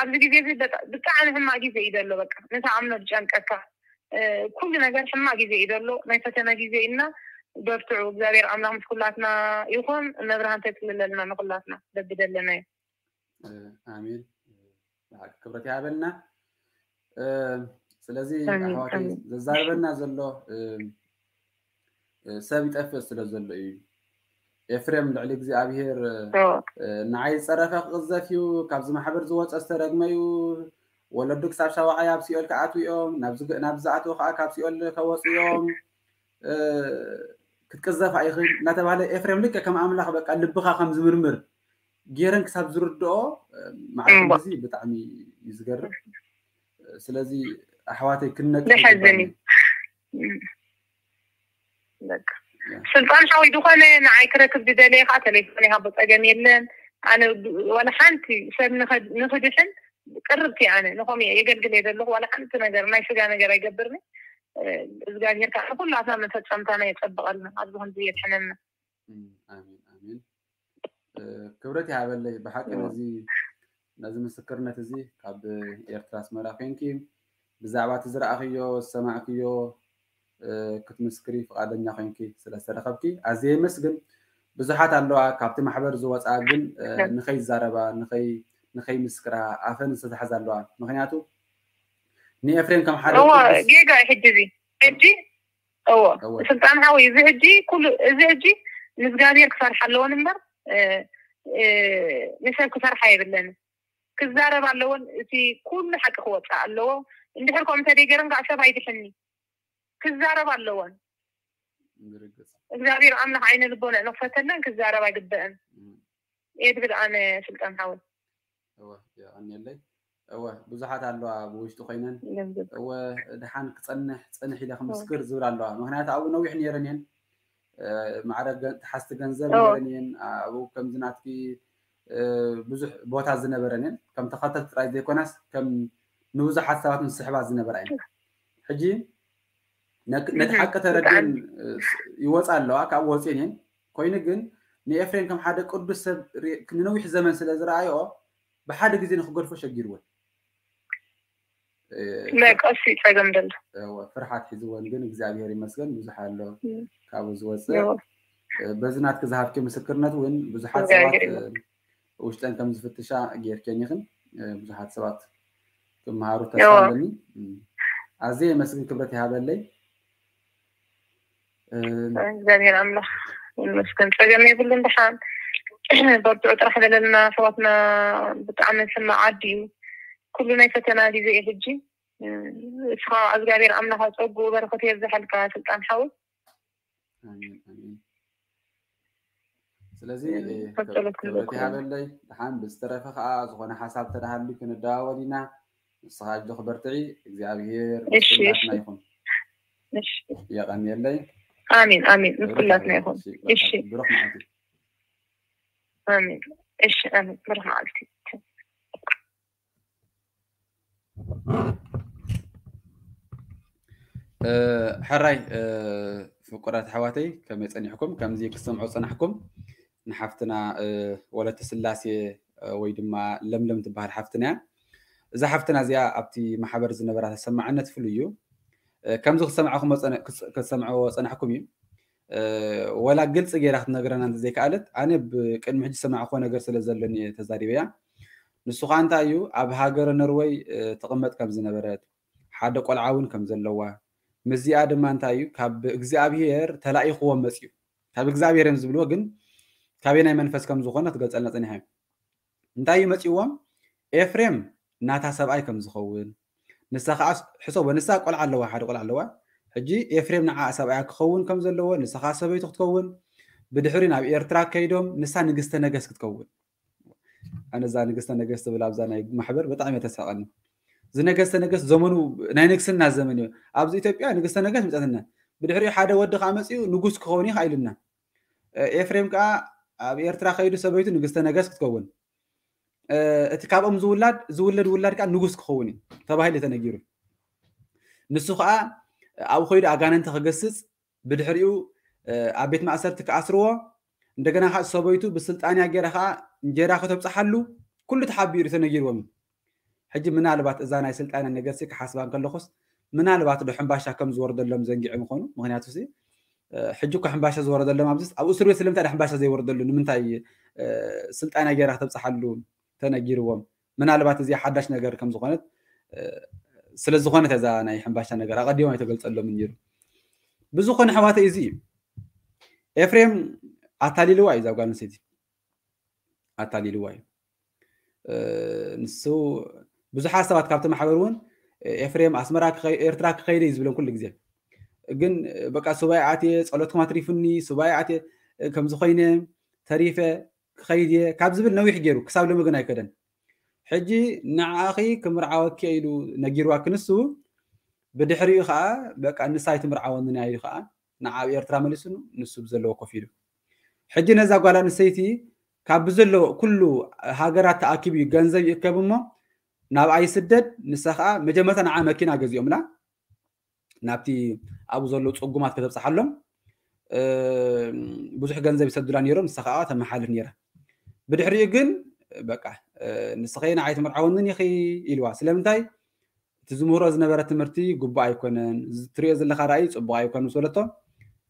ኣብዚ ግዜ እዚ ብጣዕሚ ሕማቅ ግዜ እዩ ዘሎ በቃ ነታ ኣምኖ ዝጨንቀካ ኩሉ ነገር ሕማቅ ግዜ እዩ ዘሎ ናይ ፈተነ ግዜ ኢና በርትዑ እግዚኣብሔር ኣምላኽ ምስ ኩላትና ይኹን መብርሃን ተፅልለልና ንኩላትና በብደለና እዩ ኣሚን ክብረት ይሃበልና ስለዚ ኣሕዋተይ ዘዛረበና ዘሎ ሰብ ይጠፍእ ስለ ዘሎ እዩ ኤፍሬም ልዕሊ እግዚኣብሄር ንዓይ ዝፀረፈ ክቕዘፍ እዩ ካብዚ ማሕበር ዝወፀ ዝተረግመ እዩ ወለዱ ክሳብ ሻባዓይ ኣብ ሲኦል ክኣትው እዮም ናብ ዝኣትዎ ከዓ ካብ ሲኦል ከወፅ እዮም ክትቅዘፍ ኣይኽእል እናተባሃለ ኤፍሬም ልክዕ ከም ኣምላኽ በቃ ልብኻ ከም ዝምርምር ጌረን ክሳብ ዝርድኦ ማዕረም እዚ ብጣዕሚ እዩ ዝገርም ስለዚ ኣሕዋተይ ክነቅ መሐዘኒ ስልጣን ሻዊ ዝኾነ ንዓይ ክረክብ ዝደለየ ከዓ ተለይኮነ ኢኻ ብፀገም የለን ኣነ ዋላ ሓንቲ ሰብ ንክድሕን ቅርብቲ ኣነ ንኸምኡ እየ የገልግል እየ ዘለኹ ዋላ ሓንቲ ነገር ናይ ስጋ ነገር ኣይገብርኒ እግዚኣብሔር ከዓ ኩላትና መፈፀምታና የፀብቐልና ኣብዚ ከምዚ የድሕነና ክብረት ይሃበለይ ብሓቂ ነዚ نزم السكر نتزي كاب إيرتاس إيرتراس كيم بزعبة تزرع أخيو السماع أخيو كنت مسكري فقاد كي يخينكي سلسة رخبكي أزي مسجن بزحات اللوعة كابت محبر زوات أجن نخي الزاربة نخي نخي مسكرة أفن ستحز اللوعة مخنياتو ني أفرين كم حالة هو جيجا حجزي حجي هو سلطان هاوي زي كل زي نزقاني أكثر حلو اه، اه، نمبر مثلا كثر حير لنا ክዛረብ ኣለዎን እቲ ኩሉ ሓቂ ክወፅእ ኣለዎ እንድሕር ከምኡ ተደይገረን ከዓ ሰብ ኣይድሕኒ ክዛረብ ኣለዎን እግዚኣብሔር ኣምላኽ ዓይነ ልቦና ንክፈተለን ክዛረብ ኣይግብአን እየ ትብል ኣነ ስልጣን ሓወል ኣኒለይ እወ ብዙሓት ኣለዋ ብውሽጡ ኮይነን እወ ድሓን ክፀንሕ ፀንሕ ኢለ ክምስክር ዝብል ኣለዋ ምክንያቱ ኣብኡ ነዊሕ ነይረን እየን ማዕረ ተሓዝቲ ገንዘብ ነይረን እየን ኣብኡ ከምዚ ናትኪ ብዙሕ ቦታት ዝነበረን እየን ከም ተኸተልቲ ጥራይ ዘይኮናስ ከም ንብዙሓት ሰባት ምስስሕባት ዝነበራ እየን ሕጂ ነቲ ሓቂ ተረድን ይወፃ ኣለዋ ካብ ወፂን እየን ኮይኑ ግን ንኤፍሬም ከም ሓደ ቅዱስ ሰብ ንነዊሕ ዘመን ስለ ዝረኣዮ ብሓደ ግዜ ንክገድፎ ሸጊርዎን ናይ ቀሲ ፀገም ደሎ ፍርሓት ሒዝዎን ግን እግዚኣብሔር ይመስገን ብዙሕ ኣሎ ካብኡ ዝወፅእ በዚ ናትክ ዝሃብኪ ምስክርነት እውን ብዙሓት ሰባት واش آه، تاع تم زفتشا غير كاين يخن بزحات سبات كم معارو تاع سالني عزيز ما سكن كبرتي هذا اللي زين آه، طيب، يا عمله المسكن فجأة يقول لهم بحال برضو أتأخذ لنا صوتنا بتعمل سما عادي كل ما يفتنا دي زي هجي إسخاء آه، أزغاري عملها صوب وبركة يزحل كاسل تنحول آمين آمين ስለዚ ክብረት ይሃበለይ ድሓን ብዝተረፈ ከዓ ዝኾነ ሓሳብ ተዳሃሉ ክንደዋወል ኢና ንስኻ ክበርትዒ እግዚኣብሄር ምስላትና ይኹን የቐኒየለይ آمين آمين كلاتنا يكون إيش بروح معك آمين إيش آمين بروح معك حراي فقرات حواتي كم يصنعكم كم زي كسمعوا صنعكم نحفتنا ولا تسلاسي ويدما لملم تبهر حفتنا إذا حفتنا زي أبتي محبر زنبرة سمعنا تفليو كم زخ سمعكم أنا كسمعوا أنا حكومي ولا قلت أجي راح نقرأ عند زي كألت أنا بكل محد سمع أخوان قرص لزلني تزاريبيا نسخة عن تايو أب هاجر النرويج تقمت كم زنبرات حدق والعون كم زلوا مزي آدم عن تايو كاب إجزاء بير تلاقي خوان مسيو كاب إجزاء بير مزبلوا ካበይ ናይ መንፈስ ከም ዝኾነ ክትገልፀልና ፀኒሐ እዩ እንታይ እዩ መፂዎም ኤፍሬም ናታ ሰብኣይ ከም ዝኸውን ንሳ ከዓ ሕሶቦ ንሳ ቆልዓ ኣለዋ ሓደ ቆልዓ ኣለዋ ሕጂ ኤፍሬም ንዓ ሰብኣያ ክኸውን ከም ዘለዎ ንሳ ከዓ ሰበይቱ ክትከውን ብድሕሪ ናብ ኤርትራ ከይዶም ንሳ ንግስተ ነገስ ክትከውን ኣነዛ ንግስተ ነገስ ትብል ኣብዛ ናይ ማሕበር ብጣዕሚ የተሳቀኒ እዚ ነገስተ ነገስ ዘመኑ ናይ ንግስና ዘመን እዩ ኣብዚ ኢትዮጵያ ንግስተ ነገስ ምፀትና ብድሕሪ ሓደ ወዲ ከዓ መፅኡ ንጉስ ክኸውን ይኽኣልና ኤፍሬም ከዓ ኣብ ኤርትራ ከይዱ ሰበይቱ ንግስተ ነገስ ክትከውን እቲ ካብኦም ዝውላድ ዝውለድ ውላድ ከዓ ንጉስ ክኸውን እዩ ተባሂሉ ተነጊሩ ንሱ ከዓ ኣብ ኮይዱ ኣጋነንቲ ክገስፅ ብድሕሪኡ ኣብ ቤት ማእሰርቲ ክኣስርዎ እንደገና ከዓ ሰበይቱ ብስልጣንያ ገይራ ከዓ እንጀራ ክተብፅሓሉ ኩሉ ተሓቢሩ ተነጊርዎም ሕጂ ምናልባት እዛ ናይ ስልጣንያ ነገርሲ ክሓስባ ከለኹስ ምናልባት ዶ ሕምባሻ ከም ዝወርደሎም ዘንጊዕ ምኾኑ ምክንያቱ ሕጂ እኳ ሕምባሻ ዝወረደሎ ማብዝስ ኣብ እስር ቤት ስለምንታይ ሕምባሻ ዘይወረደሉ ንምንታይ ስልጣና ገይራ ክተብፅሓሉ ተነጊርዎም ምናልባት እዚ ሓዳሽ ነገር ከም ዝኾነት ስለዝኾነት እዛ ናይ ሕምባሻ ነገር ኣቐዲሞም ኣይተገልፀሎምን ነይሩ ብዝኾነ ሕዋተ እዚ እዩ ኤፍሬም ኣታሊልዋ እዩ እዛ ጓል ኣንስተይቲ ኣታሊልዋ እዩ ንሱ ብዙሓት ሰባት ካብቲ ማሕበር እውን ኤፍሬም ኣስመራ ኤርትራ ክኸይደ እዩ ዝብሎም ኩሉ ግዜ ግን በቃ ሱባይ ዓትየ ፀሎት ኣትሪፉኒ ሱባይ ዓትየ ከምዚ ኮይነ ተሪፈ ክኸይድ እየ ካብ ዝብል ነዊሕ ገይሩ ክሳብ ሎሚ ግን ኣይከደን ሕጂ ንዓኺ ክምርዓወኪ ኢሉ ነጊርዋ ክንሱ ብድሕሪኡ ከዓ በቃ ንሳይ ትምርዓወኒና ኢሉ ከዓ ንዓብ ኤርትራ መሊሱ ንሱ ብዘለዎ ኮፍ ኢሉ ሕጂ ነዛ ጓል ኣንስተይቲ ካብ ብዘለዎ ኩሉ ሃገራት ተኣኪቡ ገንዘብ ይእከብ እሞ ናብኣ ይስደድ ንሳ ከዓ መጀመርታ ንዓ መኪና ገዚኦምና ናብቲ ኣብኡ ዘሎ ፅጉማት ከተብፅሓሎም ብዙሕ ገንዘብ ይሰዱላ ነይሮም ንሳ ከዓ ተመሓልፍ ነይራ ብድሕሪኡ ግን በቃ ንስኸይን ዓይ ትመርዓወንን ይኺ ኢልዋ ስለምንታይ እቲ ዝምህሮ ዝነበረ ትምህርቲ ጉቡእ ኣይኮነን ትሪኦ ዘለካ ራእይ ፅቡቅ ኣይኮነ ምስ በለቶ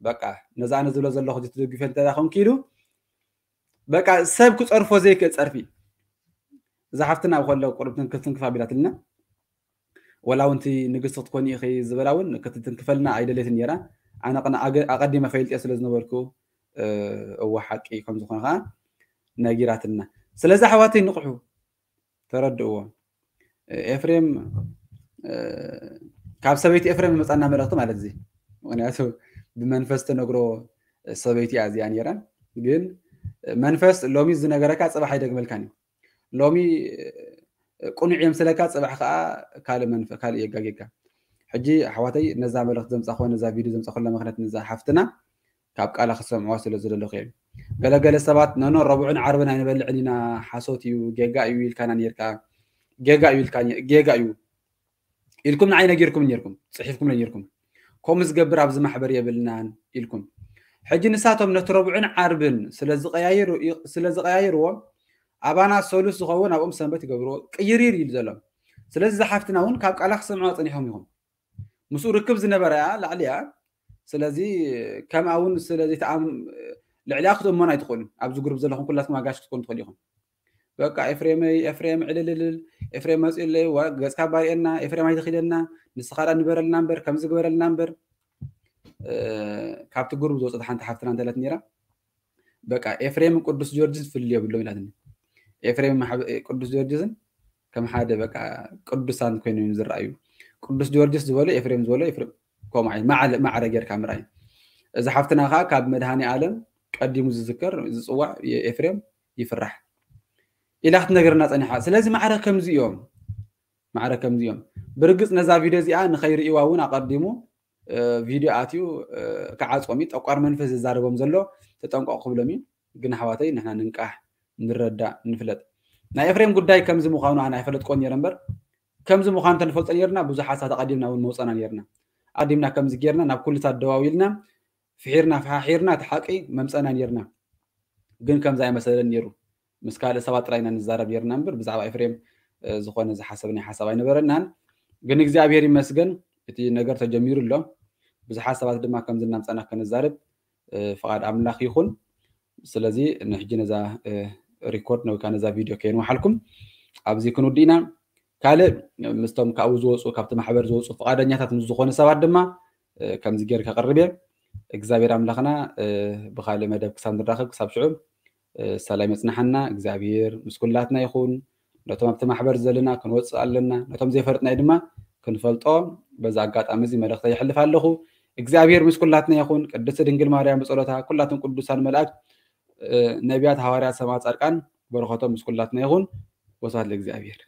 በቃ ነዛ ኣነ ዝብሎ ዘለኹ ትደግፈ እንተዳ ኮንኪ ኢሉ በቃ ሰብ ክፀርፎ ዘይክእል ፀርፊ እዛ ሓፍትና ኣብ ከሎ ቁርብትን ክልትን ክፋቢላት ኣለና ولو انت نقصت تكون اخي زبلاون كنت تنكفلنا عيد ليت نيرا انا قنا اقدم فايلتي اسل زنبركو هو أه حقي إيه كم زخنا ناجيراتنا سلازا حواتي نقحو تردوا آه، افريم آه، كاب سبيتي افريم مصنع مرات مال زي وانا يعني اسو بمنفست نقرو سبيتي ازيان يعني يرا جن منفست لومي زنا غراكا صباح يدق ملكاني لومي أه ቁኑዕ እዮም ስለካ ፅባሕ ከዓ ካልእ መንፈ ካልእ የጋጊካ ሕጂ ኣሕዋተይ ነዛ መልእክቲ ዘምፃ ኮይኑ ነዛ ቪድዮ ዘምፃ ኩላ ምክንያት ነዛ ሓፍትና ካብ ቃላ ክሰምዖ ስለ ዝደለኹ እየ ገለገለ ሰባት ነኖ ረብዑን ዓርብን ኣይንበልዕን ኢና ሓሶት እዩ ጌጋ እዩ ኢልካና ነርካ ጌጋ እዩ ኢልካ ጌጋ እዩ ኢልኩም ንዓይ ነጊርኩም ነርኩም ፅሒፍኩም ነርኩም ከምኡ ዝገብር ኣብዚ ማሕበር የብልናን ኢልኩም ሕጂ ንሳቶም ነቲ ረብዑን ዓርብን ስለዝቀያይርዎ أبانا سولوس خوون أبوم سنبتي جبرو كيرير يلزلم سلز زحفتنا هون كاب على خصم عاد أنيهم يهم مسؤول ركب زنا برايا لعليا سلزي كم عون سلزي تعم لعليا خدوم ما نيدخون أبزو جرب زلهم كل ما جاش تكون تخليهم بقى إفريم إفريم علل علل إفريم مسؤول لي وجز كبار إنا إفريم ما يدخلنا نسخارا نبر النمبر كم زجبر النمبر كاب تجرب زوجة حنت حفتنا بقى إفريم كردس جورجز في اللي بيقولوا لنا ኤፍሬም ቅዱስ ጆርጅስን ከም ሓደ በቃ ቅዱሳን ኮይኑ እዮም ዝረኣዩ ቅዱስ ጆርጅስ ዝበሎ ኤፍሬም ዝበሎ ኤፍሬም ከምኡ ዓይነት ማዕረ ጌርካ ምርኣይ እዚ ሓፍትና ከዓ ካብ መድሃኒ ዓለም ቀዲሙ ዝዝከር ዝፅዋዕ ኤፍሬም ይፍራሕ ኢላ ክትነገርና ፀኒሓ ስለዚ ማዕረ ከምዚ እዮም ማዕረ ከምዚ እዮም ብርግፅ ነዛ ቪድዮ እዚኣ ንኸይርእዋ እውን ኣቐዲሙ ቪድዮ ኣትዩ ክዓፆም እዩ ጠቋር መንፈስ ዝዛረቦም ዘሎ ተጠንቀቕ ክብሎም እዩ ግን ኣሕዋተይ ንሕና ንንቃሕ ንረዳእ ንፍለጥ ናይ ኤፍሬም ጉዳይ ከምዚ ምዃኑ ኣነ ኣይፈለጥኮን ነረ እምበር ከምዚ ምዃኑ ተንፈልጦ ነርና ብዙሓት ተቐዲምና እውን መውፀና ነርና ኣዲምና ከምዚ ጌርና ናብ ኩልታት ደዋዊልና ፍሒርና ፍሓሒርና እቲ ሓቂ መምፀና ነርና ግን ከምዚ ኣይመሰለን ነይሩ ምስ ካልእ ሰባት ጥራይና ንዛረብ ነርና እምበር ብዛዕባ ኤፍሬም ዝኾነ ዝሓሰብ ናይ ሓሳብ ኣይነበረናን ግን እግዚኣብሔር ይመስገን እቲ ነገር ተጀሚሩ ኣሎ ብዙሓት ሰባት ድማ ከምዚ እናምፀና ክንዛርብ ፍቓድ ኣምላኽ ይኹን ስለዚ ንሕጂ ነዛ ሪኮርድ ነው ካነዛ ቪድዮ ከይንዎ ሓልኩም ኣብዚ ክንውዲእና ካልእ ምስቶም ካብኡ ዝወፁ ካብቲ ማሕበር ዝወፁ ፈቃደኛታት ምስ ዝኾኑ ሰባት ድማ ከምዚ ጌር ከቅርብ እየ እግዚኣብሔር ኣምላኽና ብካልእ መደብ ክሳብ ንራኸብ ክሳብ ሽዑ ሰላም የፅናሓና እግዚኣብሔር ምስ ኩላትና ይኹን ነቶም ኣብቲ ማሕበር ዘለና ክንወፅእ ኣለና ነቶም ዘይፈርጥናይ ድማ ክንፈልጦ በዛ ኣጋጣሚ እዚ መልእክቲ ይሕልፍ ኣለኹ እግዚኣብሔር ምስ ኩላትና ይኹን ቅድስቲ ድንግል ማርያም ብፀሎታ ኩላትን ቅዱሳን መላእክት ነቢያት ሐዋርያት ሰማዕት ጻድቃን በረኸቶም ምስ ኩላትና ይኹን ወስብሐት ለእግዚአብሔር